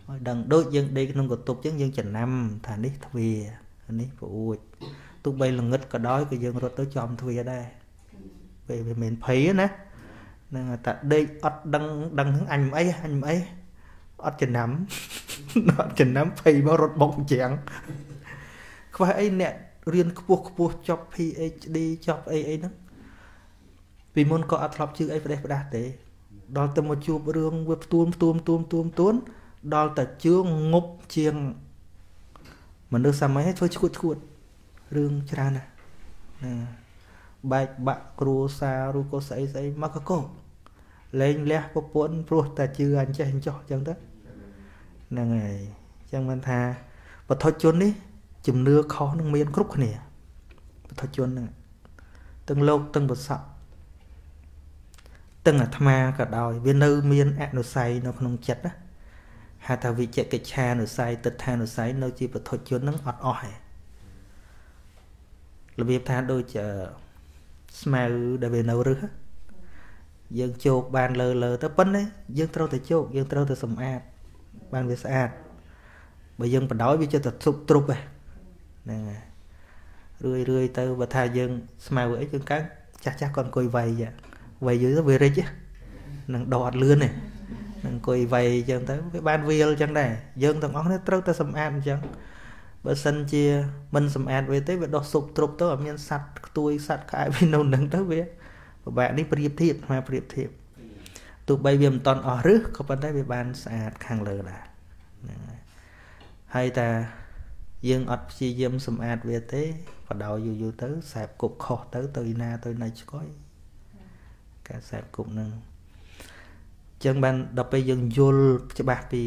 ឲ្យដឹងដូចយើងដេកក្នុងកតុបចឹងយើងចំណាំថានេះទ្វានេះប្រួច ទោះបីល្ងឹតក៏ដោយក៏យើងរត់ទៅចំទ្វាដែរពេលវាមានភ័យណានឹងតែដេកអត់ដឹងដឹងអញមិនអីអញមិនអីអត់ចំណាំអត់ចំណាំភ័យមករត់បុកជាងខ្វះអីអ្នករៀនខ្ពស់ខ្ពស់ចប់ PhD ចប់អីអីហ្នឹងពីមុនក៏អត់ធ្លាប់ជឿអីផ្ដេសផ្ដាស់ទេដល់ទៅមកជួបរឿងវាផ្ទួនផ្ទួនផ្ទួនផ្ទួនផ្ទួនដល់តែជឿងប់ជាងមនុស្សសម័យឲ្យធ្វើឈួតឈួត រឿងច្រើនណាស់ណាបែកបាក់គ្រួសារឬក៏ស្អីស្អីមកកកលែងលះប្រពន្ធព្រោះតែជឿអញ្ចេះអញ្ចោះអញ្ចឹងទៅហ្នឹងហើយអញ្ចឹងមិនថាបទជននេះជំនឿខុសនឹងមានគ្រប់គ្នាបុថជនហ្នឹងទាំងលោកទាំងប្រសពទាំងអាត្មាក៏ដោយ វានៅ មានអនុស័យនៅក្នុងចិត្តណាហៅថាវិជ្ជកិច្ឆានុស័យទិដ្ឋានុស័យនៅជាបុថជនហ្នឹងអត់អស់ទេ របៀបថាដូចស្មៅដែលវានៅរឹសយើងជោគបានលើលើទៅប៉ុន្តែយើងត្រូវតែជោគយើងត្រូវតែសម្អាតបានវាស្អាតបើយើងបដោយវាចិត្តតែទ្រុបទ្រុបឯងហ្នឹងរឿយរឿយទៅបើថាយើងស្មៅអីយើងកើតចាស់ចាស់គាត់អង្គុយវាយវាយយូរទៅវារិចនឹងដកអត់លឿនទេនឹងអង្គុយវាយអញ្ចឹងទៅវាបានវាលអញ្ចឹងដែរយើងទាំងអស់គ្នាត្រូវតែសម្អាតអញ្ចឹង បើសិនជាមិនសម្អាតវាទេវាដោះសុបទ្រុបទៅអត់មានសัตว์ខ្ទួយសัตว์ក្អែវានៅនឹងទៅវាពិបាកនេះប្រៀបធៀបមកប្រៀបធៀបទោះបីវាមិនតន់អស់រឹសក៏ប៉ុន្តែវាបានស្អាតខាងលើដែរហ្នឹងហើយតែយើងអត់ព្យាយាមសម្អាតវាទេបដោយយូរយូរទៅសែបគប់ខុសទៅទៅណាទៅណៃឆ្កយការសែបគប់នឹងចឹងបានដល់ពេលយើងយល់ច្បាស់ពី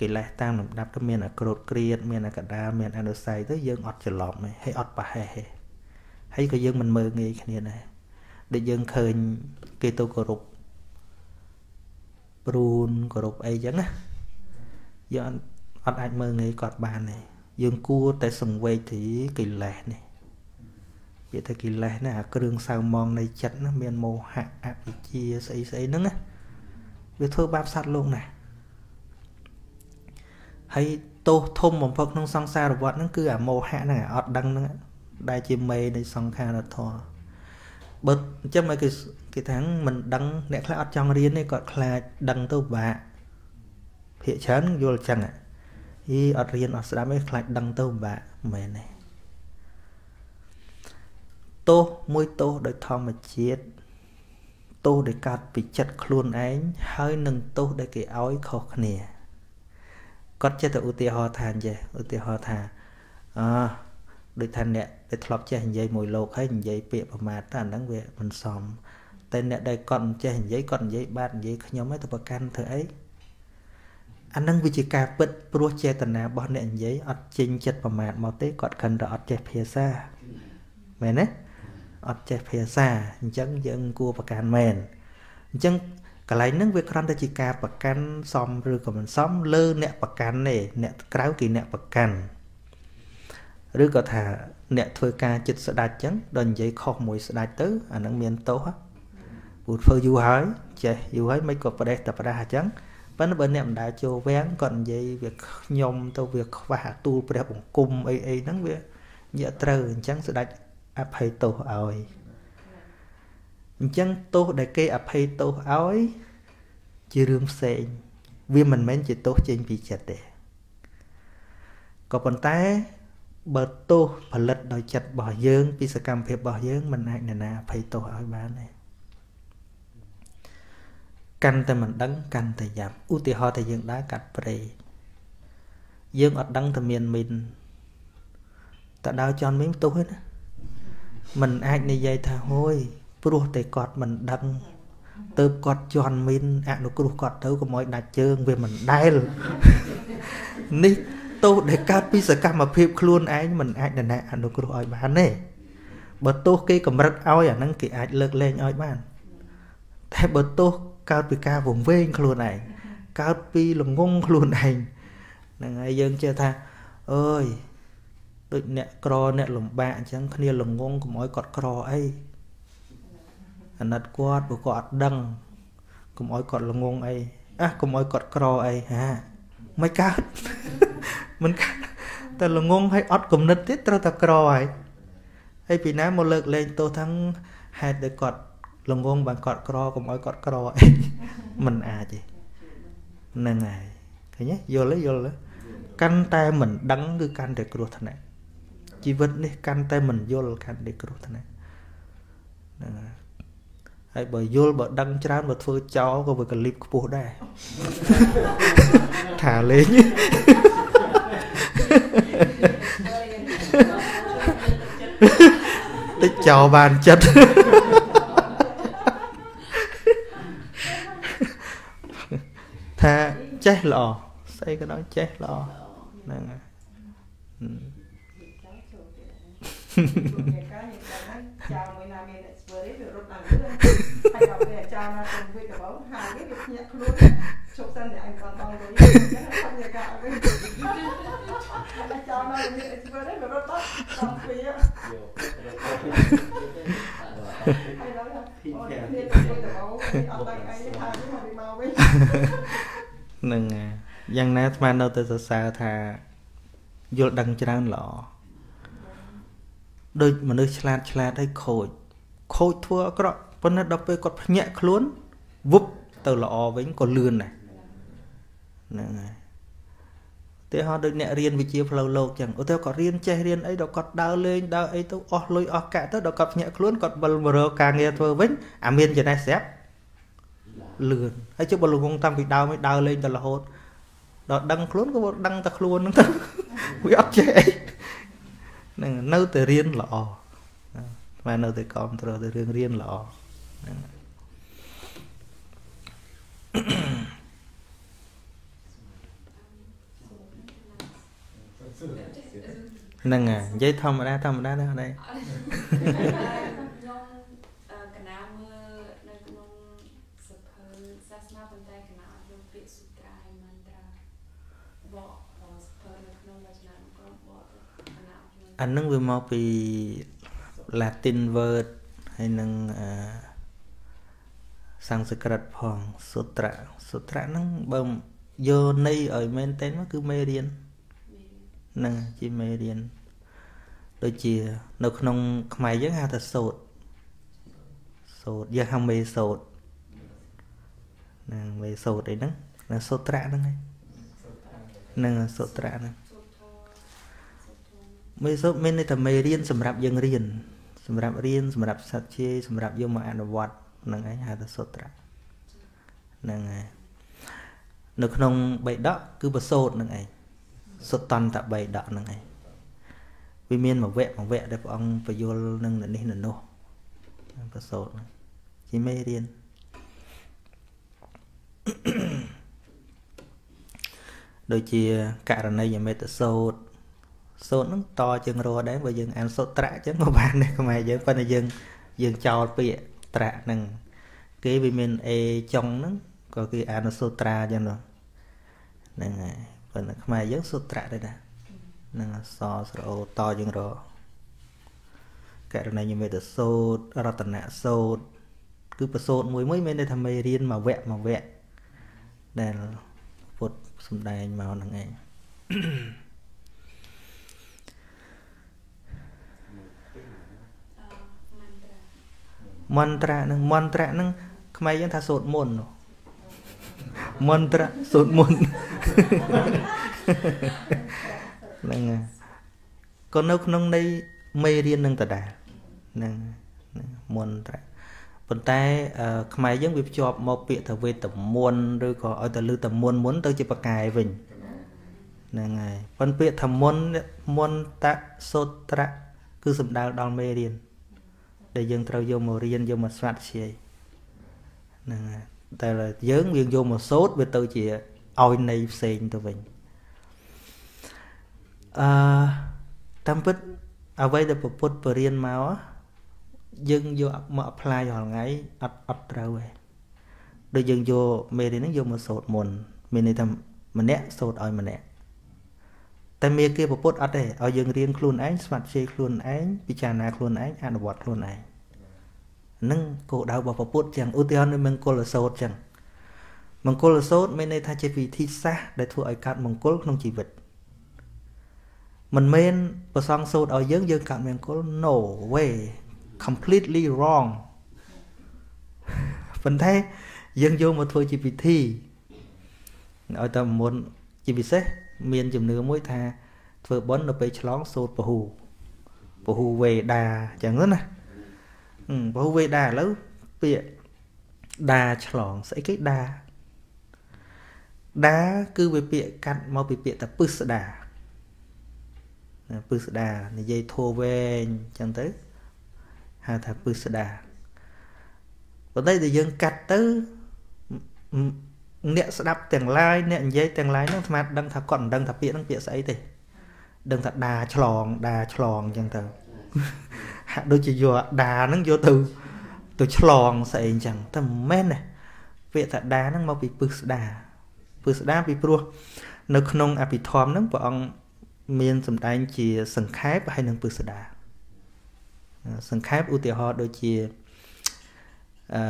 កិលេសតាមលំដាប់ទៅមានអក្រោតក្រៀតមានអកដាមានអនុស័យទៅយើងអត់ច្រឡំទេហើយអត់ប្រហែសទេហើយក៏យើងមិនមើងងាយគ្នាដែរដូចយើងឃើញគេទៅគោរពព្រូនគោរពអីចឹងណាយើងអត់អាចមើងងាយគាត់បានទេយើងគួរតែសង្វេគទីកិលេសនេះនិយាយថាកិលេសណាអាគ្រឿងសៅមងនៃចិត្តណាមានមោហៈអវិជ្ជាស្អីស្អីហ្នឹងណាវាធ្វើបាបសត្វលោកណា ហើយទោសធំបំផុតក្នុងសង្សារវដ្តហ្នឹងគឺអាមោហៈហ្នឹងអត់ដឹងហ្នឹងដែលជាមេនៃសង្ខារធម៌បើអញ្ចឹងមកគេគេថាមិនដឹងអ្នកខ្លះអត់ចង់រៀនទេគាត់ខ្លាចដឹងទៅពិបាកភាកច្រើនយល់ចឹងហ៎អីអត់រៀនអត់ស្ដាប់ទេខ្លាចដឹងទៅពិបាកមែនទេទោសមួយទោសដោយធម្មជាតិទោសដែលកើតពីចិត្តខ្លួនឯងហើយនឹងទោសដែលគេឲ្យខុសគ្នា គាត់ចេះតែឧទាហរណ៍ថាអញ្ចេះឧទាហរណ៍ថាអឺដូចថាអ្នកដែលធ្លាប់ចេះនិយាយមួយលោកហើយនិយាយពាក្យប្រមាថតែអាហ្នឹងវាមិនសមតែអ្នកដែលគាត់មិនចេះនិយាយគាត់និយាយបាត់និយាយខ្ញុំឯងទៅប្រកាន់ធ្វើអីអាហ្នឹងវាជាការពិតព្រោះចេតនារបស់អ្នកនិយាយអត់ចេញចិត្តប្រមាថមកទេគាត់ខិនតែអត់ចេះភាសាមែនទេអត់ចេះភាសាអញ្ចឹងយើងគួរប្រកាន់មែនអញ្ចឹង កន្លែងហ្នឹងវាគ្រាន់តែជាការប្រកាន់សមឬក៏មិនសមលើអ្នកប្រកាន់ទេអ្នកក្រៅគេអ្នកប្រកាន់ឬក៏ថាអ្នកធ្វើការចិត្តស្ដាច់ចឹងដល់និយាយខុសមួយស្ដាច់ទៅអានឹងមានទោសពូធ្វើយូរហើយចេះយូរហើយមិនក៏ប្រដេះតែប្រដាស់អញ្ចឹងប៉ុន្តែបើអ្នកមិនដែលចូលវាំងគាត់និយាយវាខ្ញុំទៅវាខ្វះអាទូលព្រះបង្គំអីអីហ្នឹងវាញាក់ត្រូវអញ្ចឹងស្ដាច់អភ័យទោសឲ្យ អញ្ចឹងទោសដែលគេអភ័យទោសឲ្យជារឿងផ្សេងវាមិនមែនជាទោសចេញពីចិត្តទេក៏ប៉ុន្តែបើទោសផលិតដោយចិត្តរបស់យើង ពីសកម្មភាពរបស់យើងមិនអាចនរណាអភ័យទោសឲ្យបានទេកាន់តែមិនដឹងកាន់តែយ៉ាប់ឧទាហរណ៍តែយើងដើរកាត់ព្រៃយើងអត់ដឹងតែមានមីនតើដើរចន់មីនទោសទេណាមិនអាចនិយាយថាហួយ ព្រោះតែគាត់មិនដឹងទៅគាត់ជន់មីនអនុគ្រោះគាត់ទៅកុំឲ្យដាច់ជើងវាមិនដែលនេះទោសដែលកើតពីសកម្មភាពខ្លួនឯងមិនអាចនរណាអនុគ្រោះឲ្យបានទេបើទោសគេកម្រិតឲ្យអាហ្នឹងគេអាចលើកលែងឲ្យបាន តែបើទោសកើតពីការវង្វេងខ្លួនឯងកើតពីល្ងងខ្លួនឯងហ្នឹងហើយយើងជឿថាអើយដូចអ្នកក្រអ្នកលំបាកអញ្ចឹងគ្នាល្ងងកុំឲ្យគាត់ក្រអី អាណិតគាត់ព្រោះគាត់អត់ដឹងកុំឲ្យគាត់ល្ងងអីអះកុំឲ្យគាត់ក្រអីហាមិនកើតមិនកើតតែល្ងងឲ្យអត់គំនិតទៀតត្រូវតែក្រហើយហើយពីណាមកលើកលែងទោសទាំងហេតុដែលគាត់ល្ងងបានគាត់ក្រកុំឲ្យគាត់ក្រអីមិនអាចទេហ្នឹងហើយឃើញទេយល់ទេយល់ទេកាន់តែមិនដឹងគឺកាន់តែគ្រោះថ្នាក់ជីវិតនេះកាន់តែមិនយល់កាន់តែគ្រោះថ្នាក់ហ្នឹងហើយ ហើយបើយល់បើដឹងច្រើនបើធ្វើចោលក៏វាកលីបខ្ពស់ដែរថាលេងតិចចោលបានចិត្តថាចេះល្អស្អីក៏ដោយចេះល្អហ្នឹងហើយចៅ មួយណាមានស្ពើនេះវារត់ឡើងលឿនហើយដល់ពេលចៅណាទៅវិញទៅបងហើយវាភ្ញាក់ខ្លួនជប់សិនតែអញគាត់បងទៅវិញអញ្ចឹងអត់មានការអីវិញតែចៅណាមានស្ពើនេះវារត់ដល់ដល់ពីហើយដល់ពីអូននេះទៅវិញទៅបងអត់ដឹងអីថាវាមកវិញនឹងយ៉ាងណាអាត្មានៅតែសរសើរថាយល់ដឹងច្រើនល្អដូចមនុស្សឆ្លាតឆ្លាតឲ្យខូច ខូចធ្វើអាក្រក់ប៉ុន្តែដល់ពេលគាត់ភ្ញាក់ខ្លួនវុបទៅល្អវិញក៏លឿនដែរហ្នឹងហើយតែហោដូចអ្នករៀនវិជ្ជាផ្លូវលោកចឹងឧទាហរណ៍គាត់រៀនចេះរៀនអីដល់គាត់ដើរលេងដើរអីទៅអស់លុយអស់កាក់ទៅដល់គាត់ភ្ញាក់ខ្លួនគាត់វិលមករកការងារធ្វើវិញអាមានចំណេះស្រាប់លឿនហើយជិះបលងងតាំងពីដើមឲ្យដើរលេងទៅរហូតដល់ដឹងខ្លួនក៏ដឹងតែខ្លួនហ្នឹងទៅវាអត់ចេះអីហ្នឹងនៅតែរៀនល្អ ស្មាននៅតែគ្រប់គ្រងទៅរឿងរៀនល្អហ្នឹងហ្នឹងហើយនិយាយធម្មតាធម្មតាណាស់ដែរអានឹងវាមកពី Latin word ហើយនឹងអឺសំស្ក្រឹតផងសុត្រៈសុត្រៈហ្នឹងបើយកន័យឲ្យមែនតែនគឺមេរៀនហ្នឹងជាមេរៀនដូចជា នៅក្នុង ខ្មែរយើងហៅថាសូត្រសូត្រយើងហៅមេសូត្រហ្នឹងមេសូត្រអីហ្នឹងណាសុត្រៈហ្នឹងហ្នឹងសុត្រៈហ្នឹងមេសូតមានន័យថាមេរៀនសម្រាប់យើងរៀន សម្រាប់រៀនសម្រាប់សិក្សាជាសម្រាប់យកមកអនុវត្តហ្នឹងឯងហៅថាសូត្រៈហ្នឹងហើយនៅក្នុងបៃដកគឺបសោតហ្នឹងឯងសុតន្តបៃដកហ្នឹងឯងវាមានមួយវគ្គមួយវគ្គដែលព្រះអង្គបញ្យលនឹងនេះនៅនោះបសោតហ្នឹងជាមេរៀនដូចជាករណីយមេតសោត សូត្រហ្នឹងតជាងរដែរបើយើងអានសូត្រត្រាក់អញ្ចឹងក៏បានដែរខ្មែរយើងប៉ុន្តែយើងយើងចោលពាក្យត្រាក់ហ្នឹងគេវាមានអេចុងហ្នឹងក៏គេអានសូត្រាអញ្ចឹងហ្នឹងហើយប៉ុន្តែខ្មែរយើងសូត្រាក់ដែរណាហ្នឹងសស្រអូតជាងរករណីយមេតសោតរតនៈសោតគឺប្រសូតមួយមួយមានន័យថាមេរៀនមួយវគ្គមួយវគ្គដែលពុទ្ធសំដែងមកហ្នឹងឯង មន្ត្រានឹងមន្ត្រានឹងខ្មែរយើងថាសូត្រមុនមន្ត្រាសូត្រមុនហ្នឹងក៏នៅក្នុងនៃមេរៀននឹងដដែលហ្នឹងមន្ត្រាប៉ុន្តែខ្មែរយើងវាភ្ជាប់មកពាក្យថាវេទមន្តឬក៏ឲ្យតែលឺតែមុនមុនទៅជាបកែវិញហ្នឹងហើយប៉ុន្តែពាក្យថាមុនមន្តៈសូត្រៈគឺសំដៅដល់មេរៀន ដែលយើងត្រូវយកមករៀនយកមកស្វាត់ជ្រាយហ្នឹងហើយតែយើងយើងយកមកសូត្រវាទៅជាឲ្យន័យផ្សេងទៅវិញអឺតាមពិតអ្វីដែលពុទ្ធបរៀនមកយើងយកមក apply រាល់ថ្ងៃអត់អត់ត្រូវទេដូចយើងយកមេរៀនហ្នឹងយកមកសូត្រមុនមានន័យថាម្នាក់សូត្រឲ្យម្នាក់ តែមេគេពពុទ្ធអត់ទេឲ្យយើងរៀនខ្លួនឯងស្មាត់ជ័យខ្លួនឯងពិចារណាខ្លួនឯងអនុវត្តខ្លួនឯងនឹងគោលដៅរបស់ពពុទ្ធចឹងឧទាហរណ៍ដូចមង្គលសោតចឹងមង្គលសោតមានន័យថាជាវិធីសាស្ត្រដែលធ្វើឲ្យកើតមង្គលក្នុងជីវិតមិនមែនប្រសងសោតឲ្យយើងយើងកើតមង្គល no way completely wrong ប៉ុន្តែយើងយកមកធ្វើជាពិធីឲ្យតែមុនជាពិសេស មានជំនឿមួយថា ធ្វើបុណ្យនៅពេលឆ្លងសូត្រពហុពហុវេដាអញ្ចឹងណាពហុវេដាឥឡូវពាក្យដាឆ្លងស្អីគេដាដាគឺវាពាក្យកាត់មកពីពាក្យថាពឹស្ដាពឹស្ដានិយាយធัวវែងអញ្ចឹងទៅហៅថាពឹស្ដាប៉ុន្តែដែលយើងកាត់ទៅ អ្នកស្ដាប់ទាំងឡាយអ្នកនិយាយទាំងឡាយហ្នឹងស្មាតដឹងថាគាត់មិនដឹងថាពាក្យហ្នឹងពាក្យស្អីទេដឹងថាដាឆ្លងដាឆ្លងអញ្ចឹងទៅហាក់ដូចជាយកដាហ្នឹងយកទៅទៅឆ្លងស្អីអញ្ចឹងតែមិនមែនទេពាក្យថាដាហ្នឹងមកពីពឹសស្ដាពឹសស្ដាពីព្រោះនៅក្នុងអភិធម្មហ្នឹងព្រះអង្គមានសម្ដែងជាសង្ខេបហើយនឹងពឹសស្ដាសង្ខេបឧទាហរណ៍ដូចជាអឺ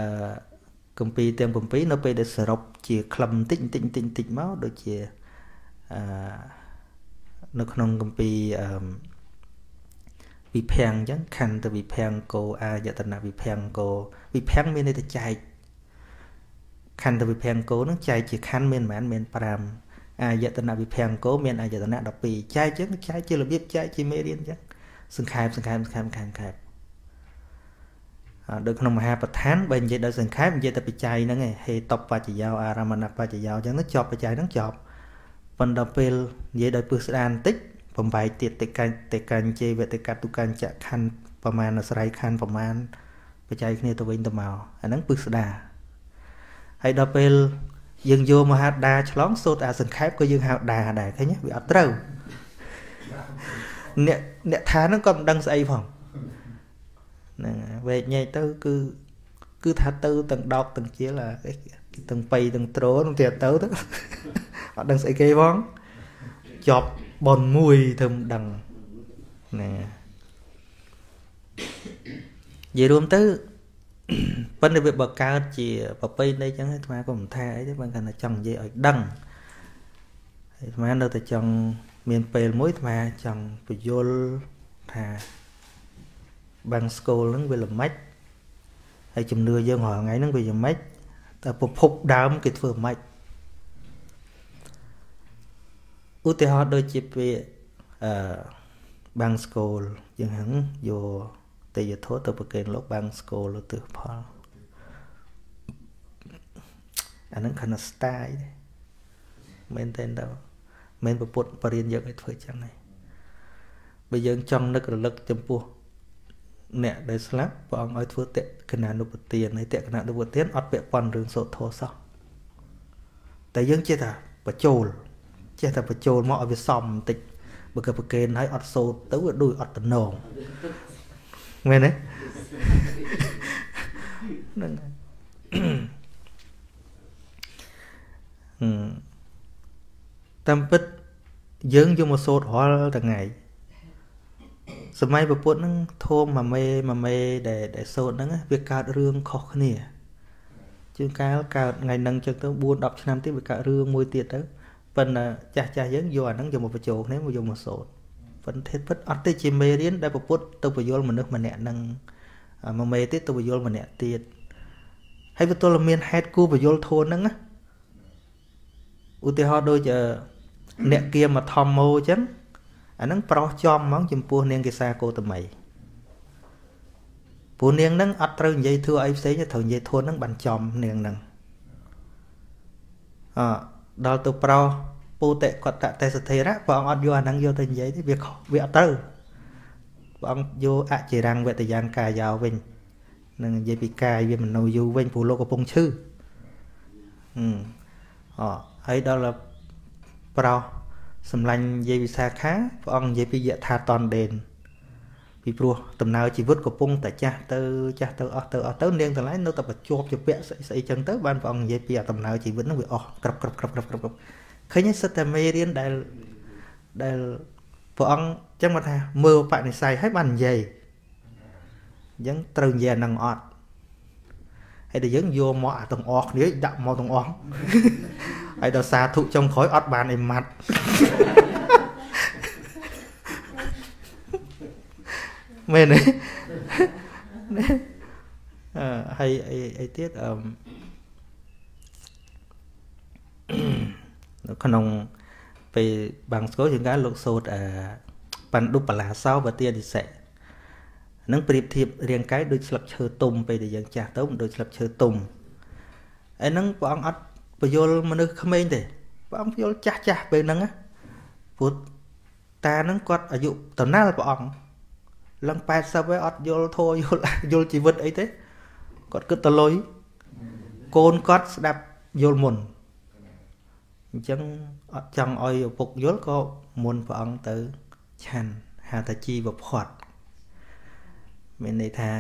កម្ពីទាំង7នៅពេលដែលសរុបជាក្លឹមតិចតិចតិចតិចមកដូចជាអឺនៅក្នុងកម្ពីអឺវិភាំងអញ្ចឹងខណ្ឌទៅវិភាំងគោអាយតនវិភាំងគោវិភាំងមានន័យថាចែកខណ្ឌទៅវិភាំងគោនឹងចែកជាខណ្ឌមានប្រហែលមាន5អាយតនវិភាំងគោមានអាយតន12ចែកអញ្ចឹងចែកជារបៀបចែកជាមេរៀនអញ្ចឹងសង្ខេបសង្ខេបសង្ខេបសង្ខេបសង្ខេប ដូចក្នុងមហាប្រឋានបើនិយាយដល់សង្ខេបនិយាយតែបច្ច័យហ្នឹងឯងហេតបច្ចយោអារមណបច្ចយោអញ្ចឹងទៅចប់បច្ច័យហ្នឹងចប់ប៉ុន្តែពេលនិយាយដោយពឹសស្ដានបន្តិចបំបែកទៀតទៅកាញ់ទៅកាញ់ជេវទៅកាត់ទុកាញ់ចខណ្ឌប្រមាណអាស្រ័យខណ្ឌប្រមាណបច្ច័យគ្នាទៅវិញទៅមកអាហ្នឹងពឹសស្ដាហើយដល់ពេលយើងយកមកហៅដាឆ្លងសូត្រអាសង្ខេបក៏យើងហៅដាដែរឃើញវាអត់ត្រូវអ្នកអ្នកថាហ្នឹងក៏មិនដឹងស្អីផង ហ្នឹងវែកញែកទៅគឺគឺថាទៅទាំងដកទាំងជាលអាទាំងបៃទាំងត្រូនឹងទៀតទៅទៅអត់ដឹងស្អីគេផងជាប់បនមួយធ្វើមិនដឹងណានិយាយរួមទៅប៉ុន្តែវាបើកើតជាប្រពៃណីចឹងអាត្មាក៏មិនថាអីទេបើគាត់ថាចង់និយាយឲ្យដឹងអាត្មានៅតែចង់មានពេលមួយអាត្មាចង់បញ្យលថា បាំងស្គូលហ្នឹងវាល្មិចហើយជំនឿយើងរាល់ថ្ងៃហ្នឹងវាយ៉ាងម៉េចតែប្រភពដើមគេធ្វើម៉េចឧទាហរណ៍ដូចជាពាក្យអឺបាំងស្គូលយើងហ្នឹងយកទេយធោទៅប្រកេនលោកបាំងស្គូលទៅទិសផលអាហ្នឹងគ្រាន់តែ style ទេមែនទេទៅមែនប្រពុតបរិញ្ញាយើងឲ្យធ្វើចឹងហើយបើយើងចង់នឹករលឹកចំពោះ អ្នកដែលស្លាប់ព្រះអង្គឲ្យធ្វើតេកណានុពទានហើយតេកណានុពទានអត់ពាក់ព័ន្ធរឿងសូត្រធោសោះតែយើងចេះថាបញ្ចូលចេះតែបញ្ចូលមកឲ្យវាសមបន្តិចបើក៏ប្រកេនហើយអត់សូត្រទៅវាដូចអត់តំណងមែនទេហ្នឹងតាមពិតយើងយកមកសូត្ររាល់ថ្ងៃ សម័យពពុទ្ធហ្នឹងធមមួយមេមួយមេដែលដែលសូត្រហ្នឹងវាកើតរឿងខុសគ្នាជាងកាលកើតថ្ងៃហ្នឹងចឹងទៅ4 10ឆ្នាំទៀតវាកើតរឿងមួយទៀតទៅប៉ុន្តែចាស់ចាស់យើងយកអាហ្នឹងយកមកបញ្ចូលគ្នាមកយកមកសូត្រប៉ុន្តែពិតអត់ទេជាមេរៀនដែលពពុទ្ធទៅបញ្យលមនុស្សម្នាក់ហ្នឹងមួយមេទៀតទៅបញ្យលម្នាក់ទៀតហើយវាទល់មានហេតុគូបញ្យលធូនហ្នឹងណាឧទាហរណ៍ដូចអ្នកគៀមធម្មោអញ្ចឹង អាហ្នឹងប្រុសចំហ្មងចំពោះនាងកេសាកោតមីព្រោះនាងហ្នឹងអត់ត្រូវនិយាយធ្វើអីផ្សេងទេត្រូវនិយាយធួនហ្នឹងបានចំនាងហ្នឹងអដល់ទៅប្រុសពុតិកតតេសធិរៈព្រះអង្គអត់យកអាហ្នឹងយកទៅនិយាយទេវាវាអត់ត្រូវព្រះអង្គយកអចិរੰវតយ៉ាងកាយោវិញនឹងនិយាយពីកាយវាមនោយូវិញព្រោះលោកកំពុងឈឺអឺអហើយដល់ប្រោស សម្លាញ់យាយវិសាខាព្រះអង្គនិយាយពីយថាតនដេនពីព្រោះដំណើរជីវិតកំពុងតែចាស់ទៅចាស់ទៅអស់ទៅអស់ទៅនាងទាំងឡាយនៅតែប្រជាប់ជាពាក់ស្អីស្អីចឹងទៅបានព្រះអង្គនិយាយពីដំណើរជីវិតហ្នឹងវាអស់ក្រឹបក្រឹបក្រឹបក្រឹបក្រឹបឃើញសិតតែមេរៀនដែលដែលព្រះអង្គចឹងមកថាមើលបនិស័យឲ្យបាននិយាយអញ្ចឹងត្រូវនិយាយអានឹងអត់ ហើយតែយើងយកមកអាទាំងអស់គ្នាដាក់មកទាំងអស់ហើយដល់សាធុចុងក្រោយអត់បានអីម៉ាត់មែនទេអឺហើយអីអីទៀតអឺនៅក្នុងពេលបាំងស្គរជាងការលោកសូត្រអឺបណ្ឌុបលាសោវទានិសិ នឹងប្រៀបធៀបរាងកាយដូចស្លឹកឈើទុំពេលដែលយើងចាស់ទៅមិនដូចស្លឹកឈើទុំហើយនឹងព្រះអង្គអត់ពយល់មនុស្សក្មេងទេព្រះអង្គពយល់ចាស់ចាស់ពេលហ្នឹងព្រោះតាហ្នឹងគាត់អាយុតំណាលព្រះអង្គឡើង80ហើយអត់យល់ធោយល់យល់ជីវិតអីទេគាត់គិតទៅលុយកូនគាត់ស្ដាប់យល់មុនអញ្ចឹងអត់ចង់ឲ្យឪពុកយល់ក៏មុនព្រះអង្គទៅឆាន់ហៅថាជីវផាត់ មានន័យថា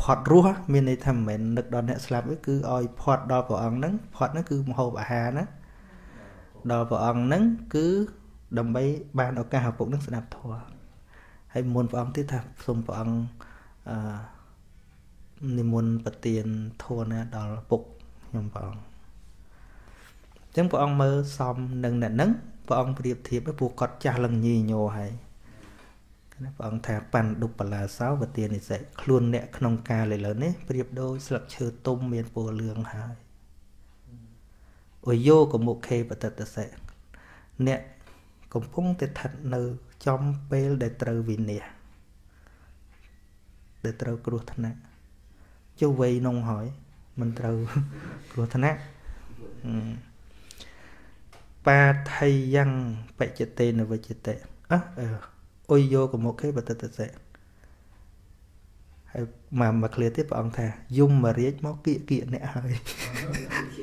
ផាត់រស់មានន័យថាមិនមែននឹកដល់អ្នកស្លាប់ទេគឺឲ្យផាត់ដល់ព្រះអង្គហ្នឹងផាត់ហ្នឹងគឺមហូបអាហារណាដល់ព្រះអង្គហ្នឹងគឺដើម្បីបានឱកាសឪពុកនឹងស្ដាប់ធម៌ហើយមុនព្រះអង្គទៀតថាសូមព្រះអង្គអឺនិមន្តប្រទានធម៌ណាដល់ឪពុកខ្ញុំព្រះអង្គអញ្ចឹងព្រះអង្គមើលសមនឹងអ្នកហ្នឹងព្រះអង្គប្រៀបធៀបពួកគាត់ចាស់លឹងញីញោហើយ ណាព្រះអង្គថាបណ្ឌុបលាសោវទានិសិខ្លួនអ្នកក្នុងការលើលើនេះប្រៀបដូចស្លឹកឈើទុំមានពណ៌លឿងហើយអយោកមុខេបតតសិអ្នកកំពុងតែស្ថិតនៅចំពេលដែលត្រូវវិនិច្ឆ័យដែលត្រូវគ្រោះថ្នាក់ចុះវ័យនងហើយមិនត្រូវគ្រោះថ្នាក់បាថៃយ៉ាងបច្ចតេនវិជតេអឺអុ យយកមុខេបតតសិហើយមកមកឃ្លាទៀតព្រះអង្គថាយំមករាជមកគៀកគៀកអ្នកហើយ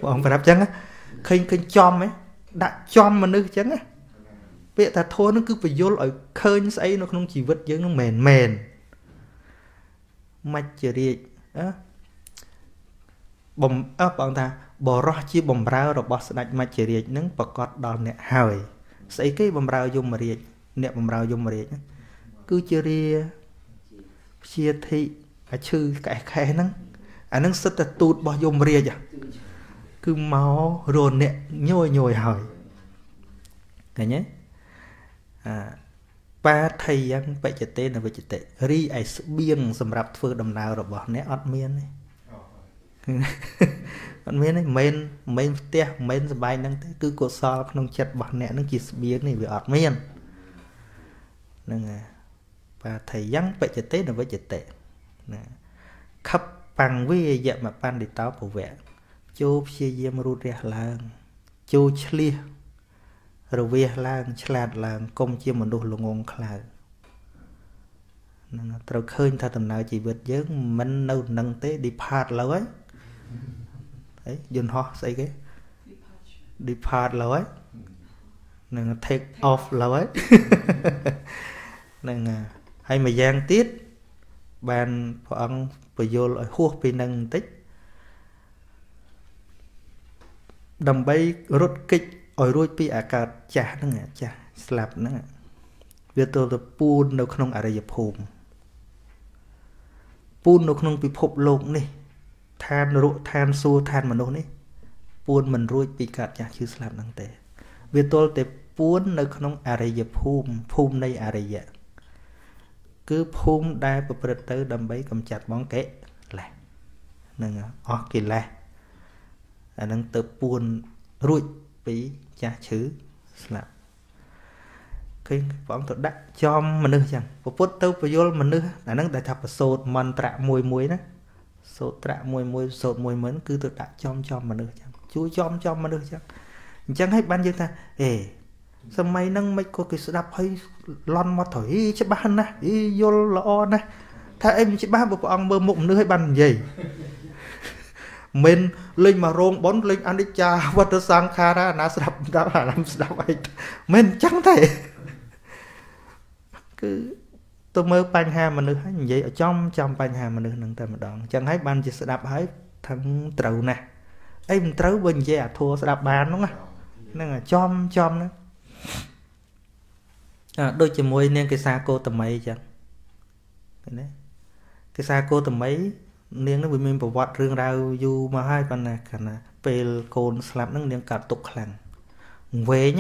ព្រះអង្គប្រាប់ចឹងឃើញឃើញចំហ៎ដាក់ចំមនុស្សចឹងពាក្យថាធម៌នឹងគឺបញ្យលឲ្យឃើញស្អីនៅក្នុងជីវិតយើងនឹងមែនមែនមច្ចរាជអឺបំអើបងថាបរោះជាបំរើរបស់ស្ដេចមច្ចរាជនឹងប្រកាសដល់អ្នកហើយស្អីគេបំរើយមរាជ អ្នកបំរើយមរាជគឺជារាព្យាធិអាឈឺកែខែហ្នឹងអាហ្នឹងសិតតែទូតរបស់យមរាជគឺមករអ្នកញយញយហើយឃើញទេអាបាថៃយ៉ាងបច្ចតេនវិច្ចតិរីឯស្បៀងសម្រាប់ធ្វើដំណើររបស់អ្នកអត់មានទេអត់មានទេមិនមែនផ្ទះមិនមែនសបាយហ្នឹងទេគឺកុសលក្នុងចិត្តរបស់អ្នកហ្នឹងជាស្បៀងនេះវាអត់មានហ្នឹងបាថៃយ៉ាង បច្ចតេនវិច្ចតិណាខបបង្វេយមបណ្ឌិតោពវៈចូលព្យាយាមរូតរះឡើងចូលឆ្លៀសរវាសឡើង ឆ្លាតឡើងកុំជាមនុស្សល្ងងខ្លៅនឹងត្រូវឃើញថាដំណើរជីវិតយើងមិននៅនឹងទេ depart លើហើយអីយន្តហោះស្អីគេ depart លើហើយនឹង take off លើហើយ នឹងហើយមួយយ៉ាងទៀតបានព្រះអង្គបញ្យល់ឲ្យហួសពីនឹងបន្តិចដើម្បីរត់គេចឲ្យរួចពីអាកាសចាស់ហ្នឹងចាស់ស្លាប់ហ្នឹងវាទល់តែពូននៅក្នុងអរិយភូមិពូននៅក្នុងពិភពលោកនេះឋានរុឋានសួគ៌ឋានមនុស្សនេះពូនមិនរួចពីកាត់ចាស់ឈឺស្លាប់ហ្នឹងទេ វាទល់តែពូននៅក្នុងអរិយភូមិភូមិនៃអរិយ គឺភូមិដែលប្រព្រឹត្តទៅ ដើម្បីកម្ចាត់បងកិលេសនឹងអស់កិលេសអានឹងទៅពួនរួចពីចាស់ឈឺស្លាប់ឃើញព្រះអង្គទៅដាក់ចំមនុស្សចឹងពពុទ្ធទៅពយល់មនុស្សអានឹងដែលថាប្រសូតមន្ត្រៈមួយមួយណាសូត្រៈមួយមួយសូត្រមួយមួយគឺទៅដាក់ចំចំមនុស្សចឹងជួយចំចំមនុស្សចឹងអញ្ចឹងហើយបានយើងថាអេ សម័យហ្នឹងមិនក៏គេស្ដាប់ហើយឡន់មកទៅអីច្បាស់ណាស់អីយល់ល្អណាស់ថាអីមិនច្បាស់បើព្រះអង្គមើលមុខមនុស្សឲ្យបាននិយាយមិនលេងមករោងប៉ុនលេងអនិច្ចាវត្តសង្ខារាណាស្ដាប់ស្ដាប់អាណាស្ដាប់អីមិនអញ្ចឹងទេគឺទៅមើលបញ្ហាមនុស្សហើយនិយាយឲ្យចំចំបញ្ហាមនុស្សនឹងតែម្ដងអញ្ចឹងហើយបានជាស្ដាប់ហើយថាត្រូវណាស់អីមិនត្រូវបើនិយាយអាធัวស្ដាប់បានហ្នឹងហ្នឹងចំចំហ្នឹង អាដូចជាមួយនាងកេសាគោតមីអញ្ចឹងឃើញទេកេសាគោតមីនាងនឹងវាមានប្រវត្តិរឿងរ៉ាវយូរមកហើយប៉ុន្តែគណៈពេលកូនស្លាប់ហ្នឹងនាងកាត់ទុកខ្លាំងវែង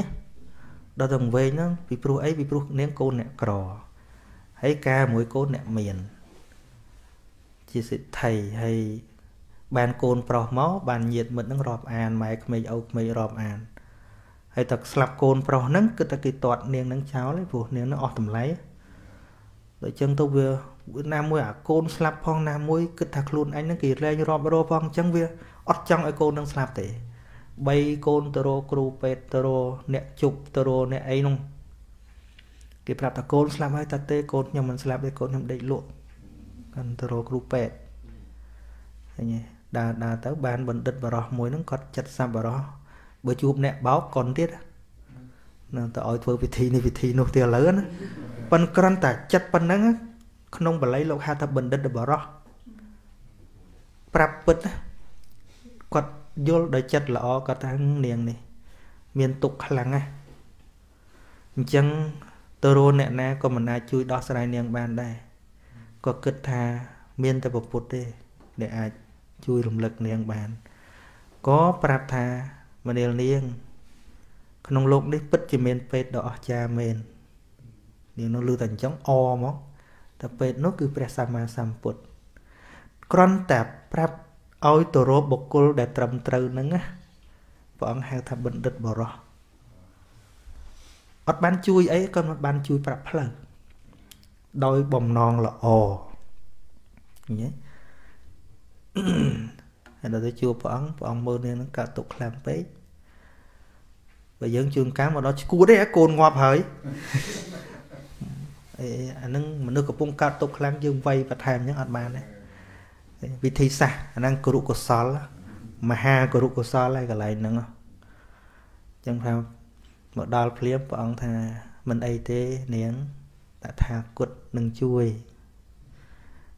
ដល់តែវែងហ្នឹងពីព្រោះអីពីព្រោះនាងកូនអ្នកក្រហើយការមួយកូនអ្នកមាន ជាសិទ្ធិហើយបានកូនប្រុសមកបានញាតមិត្តហ្នឹងរាប់អានម៉ែក្មេងឪក្មេងរាប់អាន ហើយតែស្លាប់កូនប្រុសហ្នឹងគឺតែគេទាត់នាងហ្នឹងចោលឯព្រោះនាងហ្នឹងអស់តម្លៃដូចចឹងទៅវាណាមួយអាកូនស្លាប់ផងណាមួយគិតថាខ្លួនអញហ្នឹងគេលែងរាប់រស់ផងអញ្ចឹងវាអត់ចង់ឲ្យកូននឹងស្លាប់ទេបីកូនទៅរកគ្រូពេទ្យទៅរកអ្នកជប់ទៅរកអ្នកអីនោះគេប្រាប់ថាកូនស្លាប់ហើយតាទេកូនខ្ញុំមិនស្លាប់ទេកូនខ្ញុំដេកលក់កាន់ទៅរកគ្រូពេទ្យឃើញទេដើរដើរទៅបានបណ្ឌិតបរោះមួយហ្នឹងគាត់ចិត្តសាប់បរោះ បើជួបអ្នកបោកកុនទៀតនឹងទៅឲ្យធ្វើពិធីនេះពិធីនោះទៀតឥឡូវណាប៉ុនគ្រាន់តែចិត្តប៉ុណ្ណឹងក្នុងបល័យលោកហៅថាបណ្ឌិតបរោះប្រាប់ពិតគាត់យល់ដោយចិត្តល្អគាត់ថានាងនេះ មានទុកខ្លាំងណាស់អញ្ចឹងទៅរអ្នកណាក៏មិនអាចជួយដោះស្រាយនាងបានដែរក៏គិតថាមានតែពុទ្ធទេដែលអាចជួយរំលឹកនាងបានក៏ប្រាប់ថា មនាលនាង ក្នុងលោកនេះពិតជាមានពេទ្យដ៏អស្ចារ្យមែននាងនោះឮតែអញ្ចឹងអមកតែពេទ្យនោះគឺព្រះសម្មាសម្ពុទ្ធគ្រាន់តែប្រាប់ឲ្យទៅរកបុគ្គលដែលត្រឹមត្រូវហ្នឹងណាព្រះអង្គហៅថាបណ្ឌិតបរោះអត់បានជួយអីក៏មិនបានជួយប្រាប់ផ្លូវដោយបំណងល្អឃើញទេ ហើយដល់ទៅជួបព្រះអង្គព្រះអង្គមើលនាងនឹងកាត់ទុកខ្លាំងពេកបើយើងជួនកាលមកដល់ឈួតទេកូនងាប់ហើយអីអានឹងមនុស្សកំពុងកាត់ទុកខ្លាំងយើងវាយបន្ថែមអញ្ចឹងអត់បានទេវិធីសាស្ត្រអាហ្នឹងគរុកុសលមហាគរុកុសលហើយកន្លែងហ្នឹងអញ្ចឹងថាមកដល់ភ្លាមព្រះអង្គថាមិនអីទេនាងតថាគតនឹងជួយ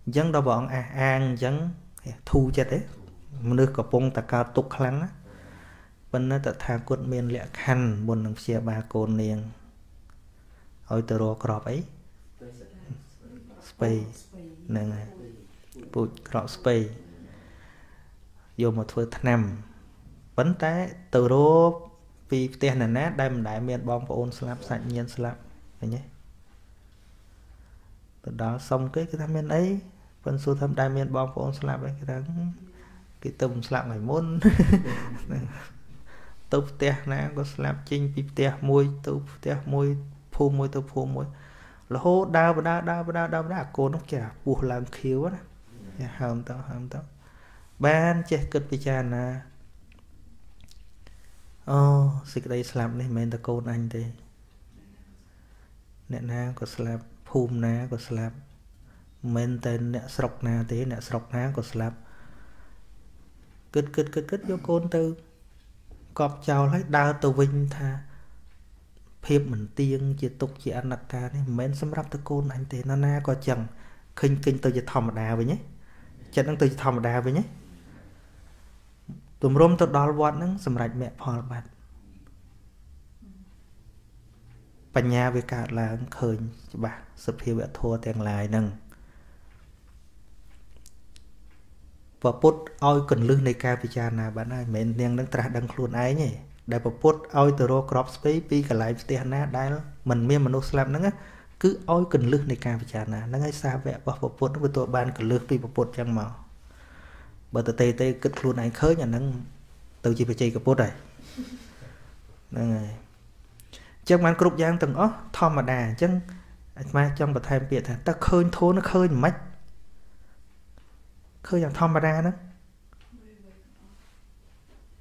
អញ្ចឹងដល់ព្រះអង្គអះអាងអញ្ចឹងធូរចិត្តទេ មនុស្សកំពុងតកើតទុកខ្លាំងណាប៉ុន្តែតថាគតមានលក្ខខណ្ឌមុននឹងព្យាបាលកូននាងឲ្យទៅរកក្របអីស្បៃហ្នឹងហើយពូជក្រកស្ពៃយកមកធ្វើថ្នាំប៉ុន្តែទៅរកពីផ្ទះណាណាដែលមិនដែលមានបងប្អូនស្លាប់សាច់ញាតិស្លាប់ឃើញទេទៅដល់សុំគេគេថាមានអីប៉ុន្តែសួរថាដែលមានបងប្អូនស្លាប់អីគេថា គេទៅមិនស្លាប់ថ្ងៃមុនទៅផ្ទះណាក៏ស្លាប់ចេញពីផ្ទះមួយទៅផ្ទះមួយភូមិមួយទៅភូមិមួយរហូតដើរបដាដើរបដាដើរបដាអាកូននោះចេះពោះឡើងខៀវណាចេះហើមទៅហើមទៅបានចេះគិតពិចារណាអូសេចក្តីស្លាប់នេះមិនមែនតែកូនអញទេអ្នកណាក៏ស្លាប់ភូមិណាក៏ស្លាប់មិនមែនតែអ្នកស្រុកណាទេអ្នកស្រុកណាក៏ស្លាប់ គិតគិតគិតគិតយកកូនទៅកប់ចោលហើយដើរទៅវិញថាភាពមិនទៀងជាទុកជាអនត្តានេះមិនមែនសម្រាប់តកូនអញទេណាណាក៏ចឹងឃើញឃើញទៅជាធម្មតាវិញហ៎ចិត្តនឹងទៅជាធម្មតាវិញហ៎ទម្រុំទៅដល់វត្តហ្នឹងសម្រេចមគ្គផលបាត់បញ្ញាវាកើតឡើងឃើញច្បាស់សភាវៈធម៌ទាំងឡាយហ្នឹង ពពុទ្ធឲ្យកន្លឹះនៃការពិចារណាបានហើយមិនមែននាងនឹងត្រាស់ដឹងខ្លួនឯងទេដែលពពុទ្ធឲ្យទៅរកក្របស្ពៃពីកន្លែងផ្ទះណាដែលមិនមានមនុស្សស្លាប់ហ្នឹងគឺឲ្យកន្លឹះនៃការពិចារណាហ្នឹងហើយសាវករបស់ពពុទ្ធវាទោះបានកន្លឹះពីពពុទ្ធចឹងមកបើតេតេគិតខ្លួនឯងឃើញអាហ្នឹងទៅជាបច្ចេកពុទ្ធហើយហ្នឹងហើយអញ្ចឹងបានគ្រប់យ៉ាងទាំងអស់ធម្មតាអញ្ចឹងអាត្មាចង់បន្ថែមពាក្យថាតើឃើញធូនឃើញមិន ឃើញយ៉ាងធម្មតាហ្នឹង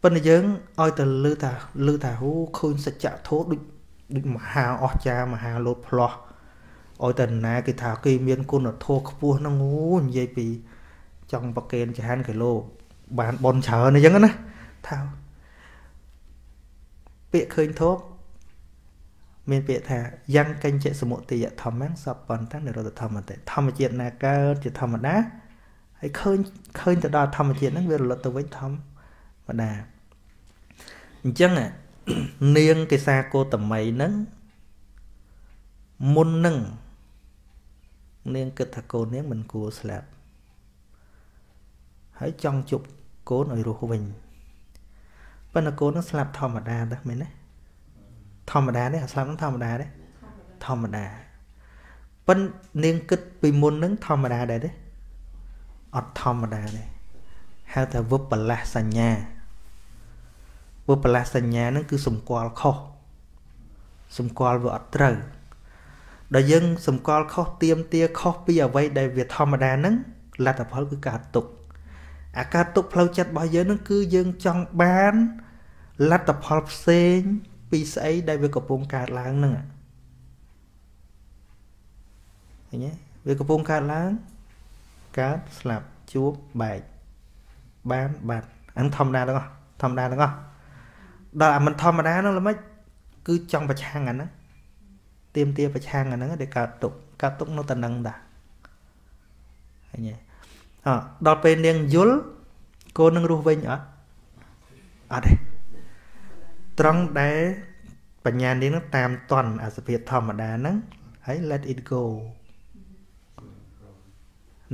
ប៉ុន្តែយើងឲ្យតែលឺថាលឺថាហូឃើញសច្ចៈធម៌ដូចដូចមហាអស្ចារ្យមហាលោតផ្លោះឲ្យតែណាគេថាគេមានគុណធម៌ខ្ពស់ហ្នឹងអូនិយាយពី ចង់ប្រកេនចហានគីឡូបានបនច្រើនអញ្ចឹងណាថាពាក្យឃើញធម៌មានពាក្យថាយ៉ាងកញ្ចសមុទយធម្មសពបន្តនិរោធធម្មតិធម្មជាតិណាកើតជាធម្មតា ហើយឃើញឃើញទៅដល់ធម្មជាតិហ្នឹងវារលត់ទៅវិញធម្មតាអញ្ចឹងនាងកេសាគោតមីហ្នឹងមុននឹងនាងគិតថាកូននាងមិនគួរស្លាប់ហើយចង់ជប់កូនឲ្យរស់វិញប៉ុន្តែកូននឹងស្លាប់ធម្មតាដែរមែនទេធម្មតាទេអាស្លាប់នឹងធម្មតាទេធម្មតាប៉ុន្តែនាងគិតពីមុននឹងធម្មតាដែរទេ អត់ធម្មតាទេហៅថាវបលាសសញ្ញាវបលាសសញ្ញានឹងគឺសម្គាល់ខុសសម្គាល់វាអត់ត្រូវដល់យើងសម្គាល់ខុសទៀមទាខុសពីអ្វីដែលវាធម្មតាហ្នឹងលទ្ធផលគឺការទុកអាការទុកផ្លូវចិត្តរបស់យើងហ្នឹងគឺយើងចង់បានលទ្ធផលផ្សេងពីស្អីដែលវាកំពុងកើតឡើងហ្នឹងឃើញទេវាកំពុងកើតឡើង កើតស្លាប់ជួបបែកបានបាត់អានធម្មតាទាំងអស់ធម្មតាទាំងអស់ដល់អាមិនធម្មតាហ្នឹងល្មិចគឺចង់ប្រឆាំងអាហ្នឹងទៀមទាប្រឆាំងអាហ្នឹងដែលកើតទុកកើតទុកនៅតែនឹងដែរឃើញទេអដល់ពេលនាងយល់កូននឹងរស់វិញអត់អត់ទេត្រង់ដែលបញ្ញានាងនឹងតាមតន់អាសភាពធម្មតាហ្នឹងហើយ let it go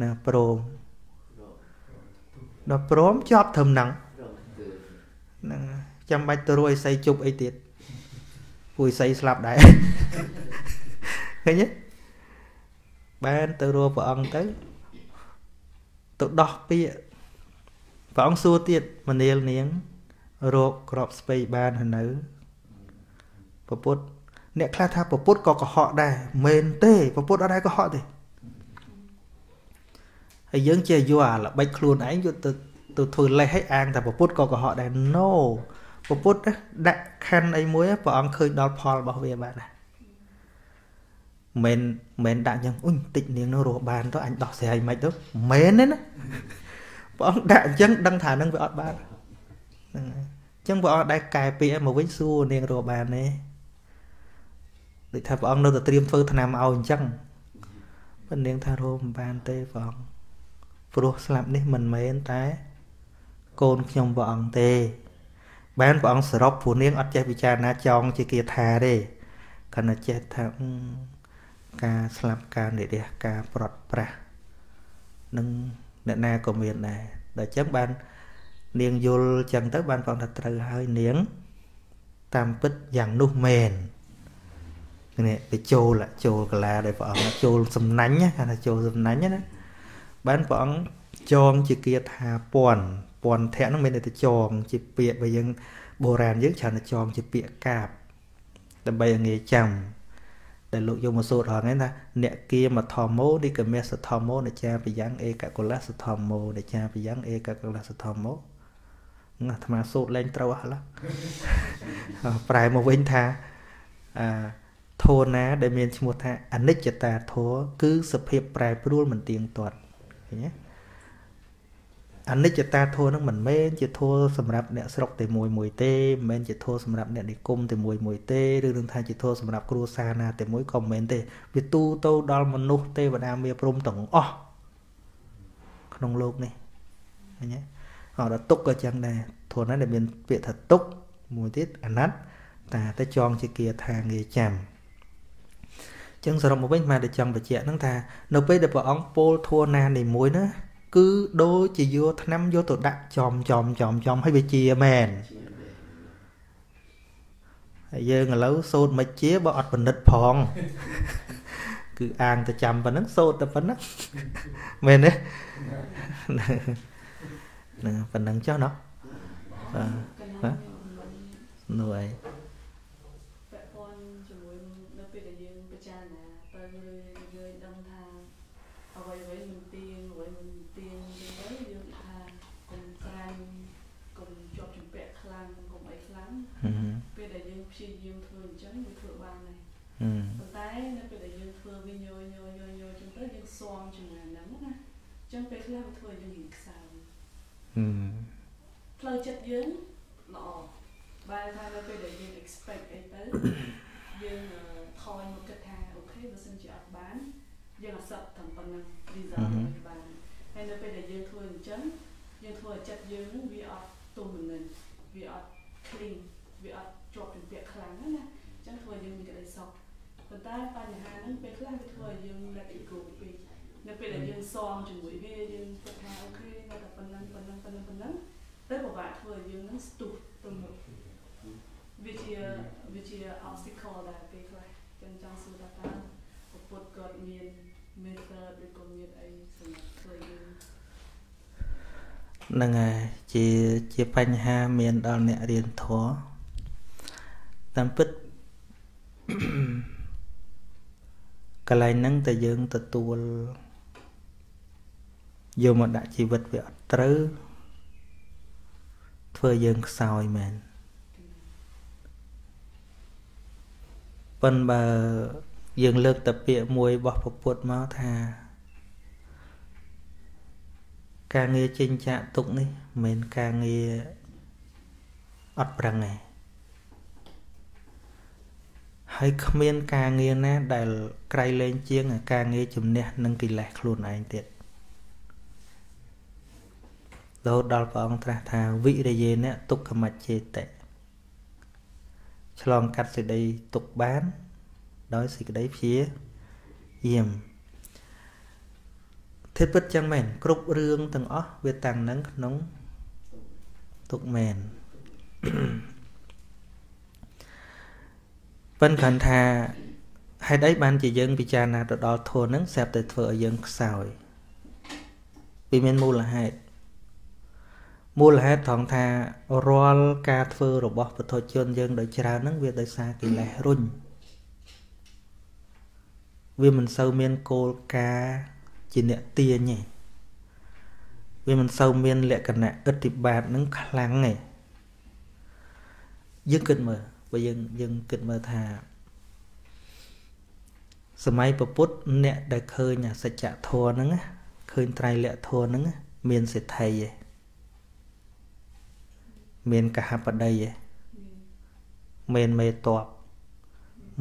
ណាព្រមដល់ព្រមជាប់ត្រឹមហ្នឹងហ្នឹងចាំបាច់ទៅរួចអីស័យជប់អីទៀតពួកអីស័យស្លាប់ដែរឃើញទេបានទៅរួព្រះអង្គទៅទៅដោះពាក្យព្រះអង្គសួរទៀតមនាលនាងរោគក្របស្ពៃបានហើយនៅពពុទ្ធអ្នកខ្លះថាពពុទ្ធក៏កុហកដែរមែនទេពពុទ្ធអត់ដែរកុហកទេ ហើយយើងជាយកអាល្បិចខ្លួនឯងយកទៅទៅធ្វើលេសឲ្យអាងថាពពុទ្ធក៏កុហកដែរ no ពពុទ្ធដាក់ខណ្ឌអីមួយព្រះអង្គឃើញដល់ផលរបស់វាបាទណាមិនមិនដាក់ចឹងអ៊ុញតិចនាងនោះរស់បានទៅអញដោះស្រាយមិនទៅមែនទេណាព្រះអង្គដាក់អញ្ចឹងដឹងថានឹងវាអត់បានហ្នឹងហើយអញ្ចឹងព្រះអង្គដែរកែពាក្យមកវិញសួរនាងរស់បានទេដូចថាព្រះអង្គនៅតែត្រៀមធ្វើថ្នាំឲ្យអញ្ចឹងប៉ុន្តែនាងថារស់មិនបានទេព្រះអង្គ ព្រោះស្លាប់នេះមិនមែនតែ កូនខ្ញុំព្រះអង្គទេ បានព្រះអង្គសរុបព្រោះនាងអត់ចេះពិចារណាចង់ជាគាថាទេគណៈចេះថាការស្លាប់ការនិរះការប្រត់ប្រាស់នឹងអ្នកណាក៏មានដែរដល់ចឹងបាននាងយល់ចឹងទៅបានផងថាត្រូវហើយនាង តាមពិតយ៉ាងនោះមែននេះទៅចូលចូលកាឡាដែលព្រះអង្គចូលសំណាញ់គេថាចូលសំណាញ់ណា បានព្រះអង្គចងជាគាថាពន់ពន់ធៈហ្នឹងមានតែចង ជាពាក្យបើយើងបុរាណយើងច្រើនតែចងជាពាក្យកាបដើម្បីឲ្យងាយចាំដែលលោកយកមកសូត្រហងៃថាអ្នកគៀមធម្មោនិកមេសធម្មោនចាបយ៉ាង ឯកកុលសធម្មោនចាបយ៉ាងឯកកុលសធម្មោអាត្មាសូត្រលែងត្រូវអស់ឡើយប្រែមកវិញថាអាធម៌ណាដែលមានឈ្មោះថាអនិច្ចតាធម៌គឺសភាពប្រែប្រួលមិនទៀងទាត់ ឃើញទេអនិច្ចតាធម៌ហ្នឹងមិនមែនជាធម៌សម្រាប់អ្នកស្រុកតែមួយមួយទេមិនមែនជាធម៌សម្រាប់អ្នកនិគមតែមួយមួយទេឬនឹងថាជាធម៌សម្រាប់គ្រួសារណាតែមួយក៏មិនមែនទេវាទូទៅដល់មនុស្សទេវតាមាព្រំទាំងអស់ក្នុងโลกនេះឃើញទេអត់ដល់ទុកក៏ចឹងដែរធម៌ណាដែលមានពាក្យថាទុកមួយទៀតអណត្តតាតែចងជាគាថាងាយចាំ ចឹងសរុបមកវិញមកតែចង់បញ្ជាក់ហ្នឹងថានៅពេលដែលព្រះអង្គពោលធัวណានីមួយណាគឺដូចជាយកថ្នាំយកទៅដាក់ចំចំចំចំឲ្យវាជាមែនហើយយើងឥឡូវសូត្រមិនជាបើអត់ពិនិត្យផងគឺអាងទៅចាំប៉ុណ្ណឹងសូត្រតែប៉ុណ្ណឹងមែនទេហ្នឹងប៉ុណ្ណឹងចុះណោះបាទនោះឯងពេលដែលយើងព្យាយាមធ្វើអញ្ចឹងវាធ្វើបាន ដែរប៉ុន្តែនៅពេលដែលយើងធ្វើវាញយញយញយអញ្ចឹងទៅយើងស៊ាំជាមួយហ្នឹងណាអញ្ចឹងពេលខ្លះវាធ្វើយើងរៀងខ្សោយផ្លូវចិត្តយើងល្អបែរថានៅពេលដែលយើង expect អីទៅយើងថយមកគិតថាអូខេបើសិនជាអត់បានយើងអត់សឹកតាមប៉ុណ្ណឹង result មិនបានហើយនៅពេលដែលយើងធ្វើអញ្ចឹងយើងធ្វើឲ្យចិត្តយើងនឹងវាអត់ទុំនឹងវាអត់ clean វាអត់ យយើងមានក្តីសុខប៉ុន្តែបញ្ហាហ្នឹងពេលខ្លះវាធ្វើឲ្យយើង let it go ពេកនៅពេលដែលយើងសំជាមួយវាយើងគិតថាអូខេនៅតែប៉ុណ្ណឹងប៉ុណ្ណឹងប៉ុណ្ណឹងប៉ុណ្ណឹងតែពិបាកធ្វើឲ្យយើងហ្នឹងស្ទុះទៅមុខវាជាវាជា obstacle ដែរពេលខ្លះចឹងចង់សួរថាតើពុទ្ធគាត់មាន method ឬក៏មានអីសម្រាប់ធ្វើយើងហ្នឹងហើយជាជាបញ្ហាមានដល់អ្នករៀនធម៌តាមពិត កន្លែងហ្នឹងតែយើងទទួលយកមកដាក់ជីវិតវាអត់ត្រូវធ្វើយើងខ្សោយមែនប៉ុន្តែបើយើងលើកតែពាក្យមួយរបស់ពពុទ្ធមកថា ការងារចិញ្ចាក់ទុកនេះមិនមែនការងារអត់ប្រឹងទេ ហើយគ្មានការងារណាដែលក្រៃលែងជាងការងារជំនះនឹងកិលេសខ្លួនឯងទៀតលោដល់ព្រះអង្គត្រាស់ថាវិរិយេនទុក្ខមច្ចេតិឆ្លងកាត់សេចក្តីទុកបាន ដោយសេចក្តីព្យាយាមធិពិតចឹងមែនគ្រប់រឿងទាំងអស់វាតាំងនឹងក្នុងទុកមែន ប៉ិនគ្រាន់ថាហេតុអីបានជាយើងពិចារណាទៅដល់ធម៌ហ្នឹងស្រាប់តែធ្វើឲ្យយើងខ្សោយវាមានមូលហេតុមូលហេតុត្រង់ថារាល់ការធ្វើរបស់ពុទ្ធជនយើងដោយច្រើនហ្នឹងវាដោយសារកិលេសរុញវាមិនសូវមានគោលការណ៍ជាអ្នកទាញទេវាមិនសូវមានលក្ខណៈឥទ្ធិបាតនឹងខ្លាំងទេយើងគិតមើល បើយើងយើងគិតមើលថាសម័យពពុទ្ធអ្នកដែលឃើញសច្ចធម៌ហ្នឹងឃើញត្រៃលក្ខធម៌ហ្នឹងមានសេដ្ឋីឯងមានកហបតីឯងមានមេតប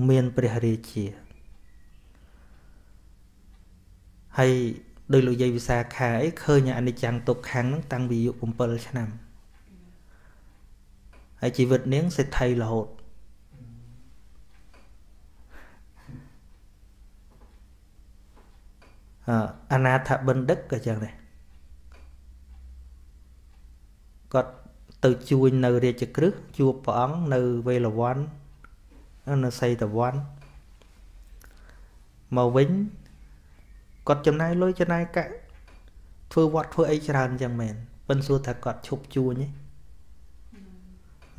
មានព្រះរាជាហើយដោយលោកយាយវិសាខាអីឃើញអនិច្ចំទុក្ខំហ្នឹងតាំងពីអាយុ7ឆ្នាំហើយជីវិតនាងសេដ្ឋីរហូត អនាថបណ្ឌិតក៏ចឹងដែរគាត់ទៅជួញនៅរាជក្រឹសជួបព្រះអង្គនៅវេលវ័ននៅសីតវ័នមកវិញគាត់ចំណាយលុយចំណាយកាក់ធ្វើវត្តធ្វើអីច្រើនចឹងមែនប៉ិនសួរថាគាត់ឈប់ជួញទេ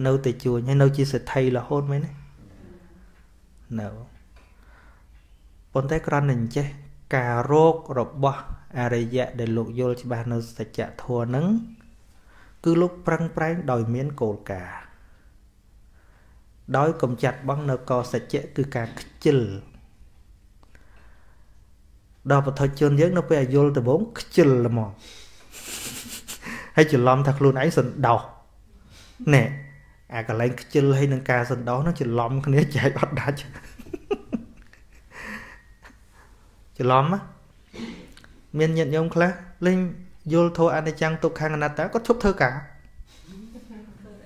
នៅតែជួញហើយនៅជាសេដ្ឋីរហូតមែនទេនៅប៉ុន្តែគ្រាន់តែអញ្ចេះ ការរោគរបស់អរិយៈដែលលោកយល់ច្បាស់នៅសច្ចធម៌ហ្នឹងគឺលោកប្រឹងប្រែងដោយមានគោលការណ៍ដោយកំចាត់បងនៅកសច្ចៈគឺការខ្ជិលដល់បទជនយើងនៅពេលអាយុលដំបងខ្ជិលល្មមហើយច្រឡំថាខ្លួនឯងសន្តោសណែអាកន្លែងខ្ជិលហើយនឹងការសន្តោសនោះច្រឡំគ្នាចែកអត់ដាច់ ច្រឡំមានញាតិញោមខ្លះលេងយល់ធោះអនិច្ចំទុក្ខអនត្តាគាត់ឈប់ធ្វើការ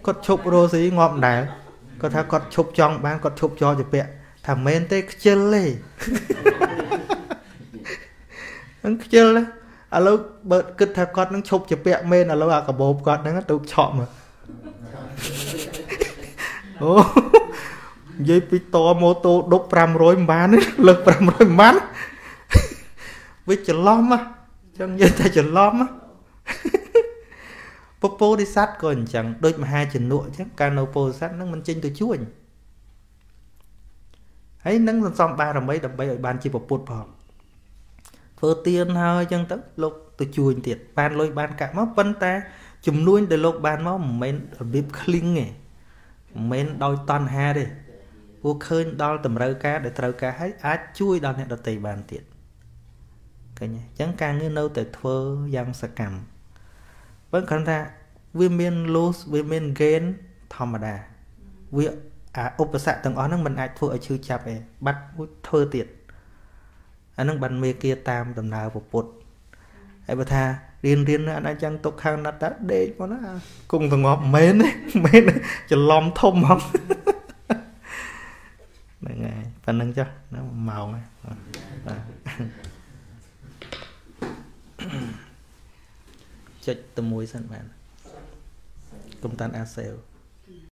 គាត់ឈប់រស់ស៊ីងាប់ដែរគាត់ថាគាត់ឈប់ចង់បានគាត់ឈប់ចោជាពាក់ថាមែនទេខ្ជិលទេហ្នឹងខ្ជិលណាឥឡូវបើគិតថាគាត់នឹងឈប់ជាពាក់មែនឥឡូវអាកបោបគាត់ហ្នឹងទៅឆក់មកអូនិយាយពីតម៉ូតូដប់500មិនបានលើក500មិនបាន វាច្រឡំហ៎ចឹងនិយាយតែច្រឡំហ៎ពពោធិសត្វក៏អញ្ចឹងដូចមហាជំនុអញ្ចឹងកាលនៅពោធិសត្វហ្នឹងមិនចេញទៅជួញហើយនឹងសន្សំបារមីដើម្បីឲ្យបានជាពុទ្ធផងធ្វើទៀនហើយអញ្ចឹងទៅលោកទៅជួញទៀតបានលុយបានកាក់មកប៉ុន្តែចំនួនដែលលោកបានមកមិនមែនរបៀប cling ទេមិនមែនដោយតណ្ហាទេពួកឃើញដល់តម្រូវការដែលត្រូវការហើយអាចជួយដល់អ្នកដទៃបានទៀត ឃើញទេអញ្ចឹងការងារនៅតែធ្វើយ៉ាងសកម្មបើគ្រាន់ថាវាមាន lose វាមាន gain ធម្មតាវាអាឧបសគ្គទាំងអស់ហ្នឹងมันអាចធ្វើឲ្យឈឺចាប់ឯងបាត់ធ្វើទៀតអាហ្នឹងបានមេគាតាមដំណើរពុទ្ធហើយបើថារៀនរៀនអត់ចឹងទុកខាងណាត់តាដេកមកណាគង់ទៅងាប់មែនទេមែនច្រឡំធំហ្មងហ្នឹងហើយប៉ណ្ណឹងចុះម៉ោងហើយ ចុចតែមួយសិនបានកុំតាន់អាសេវ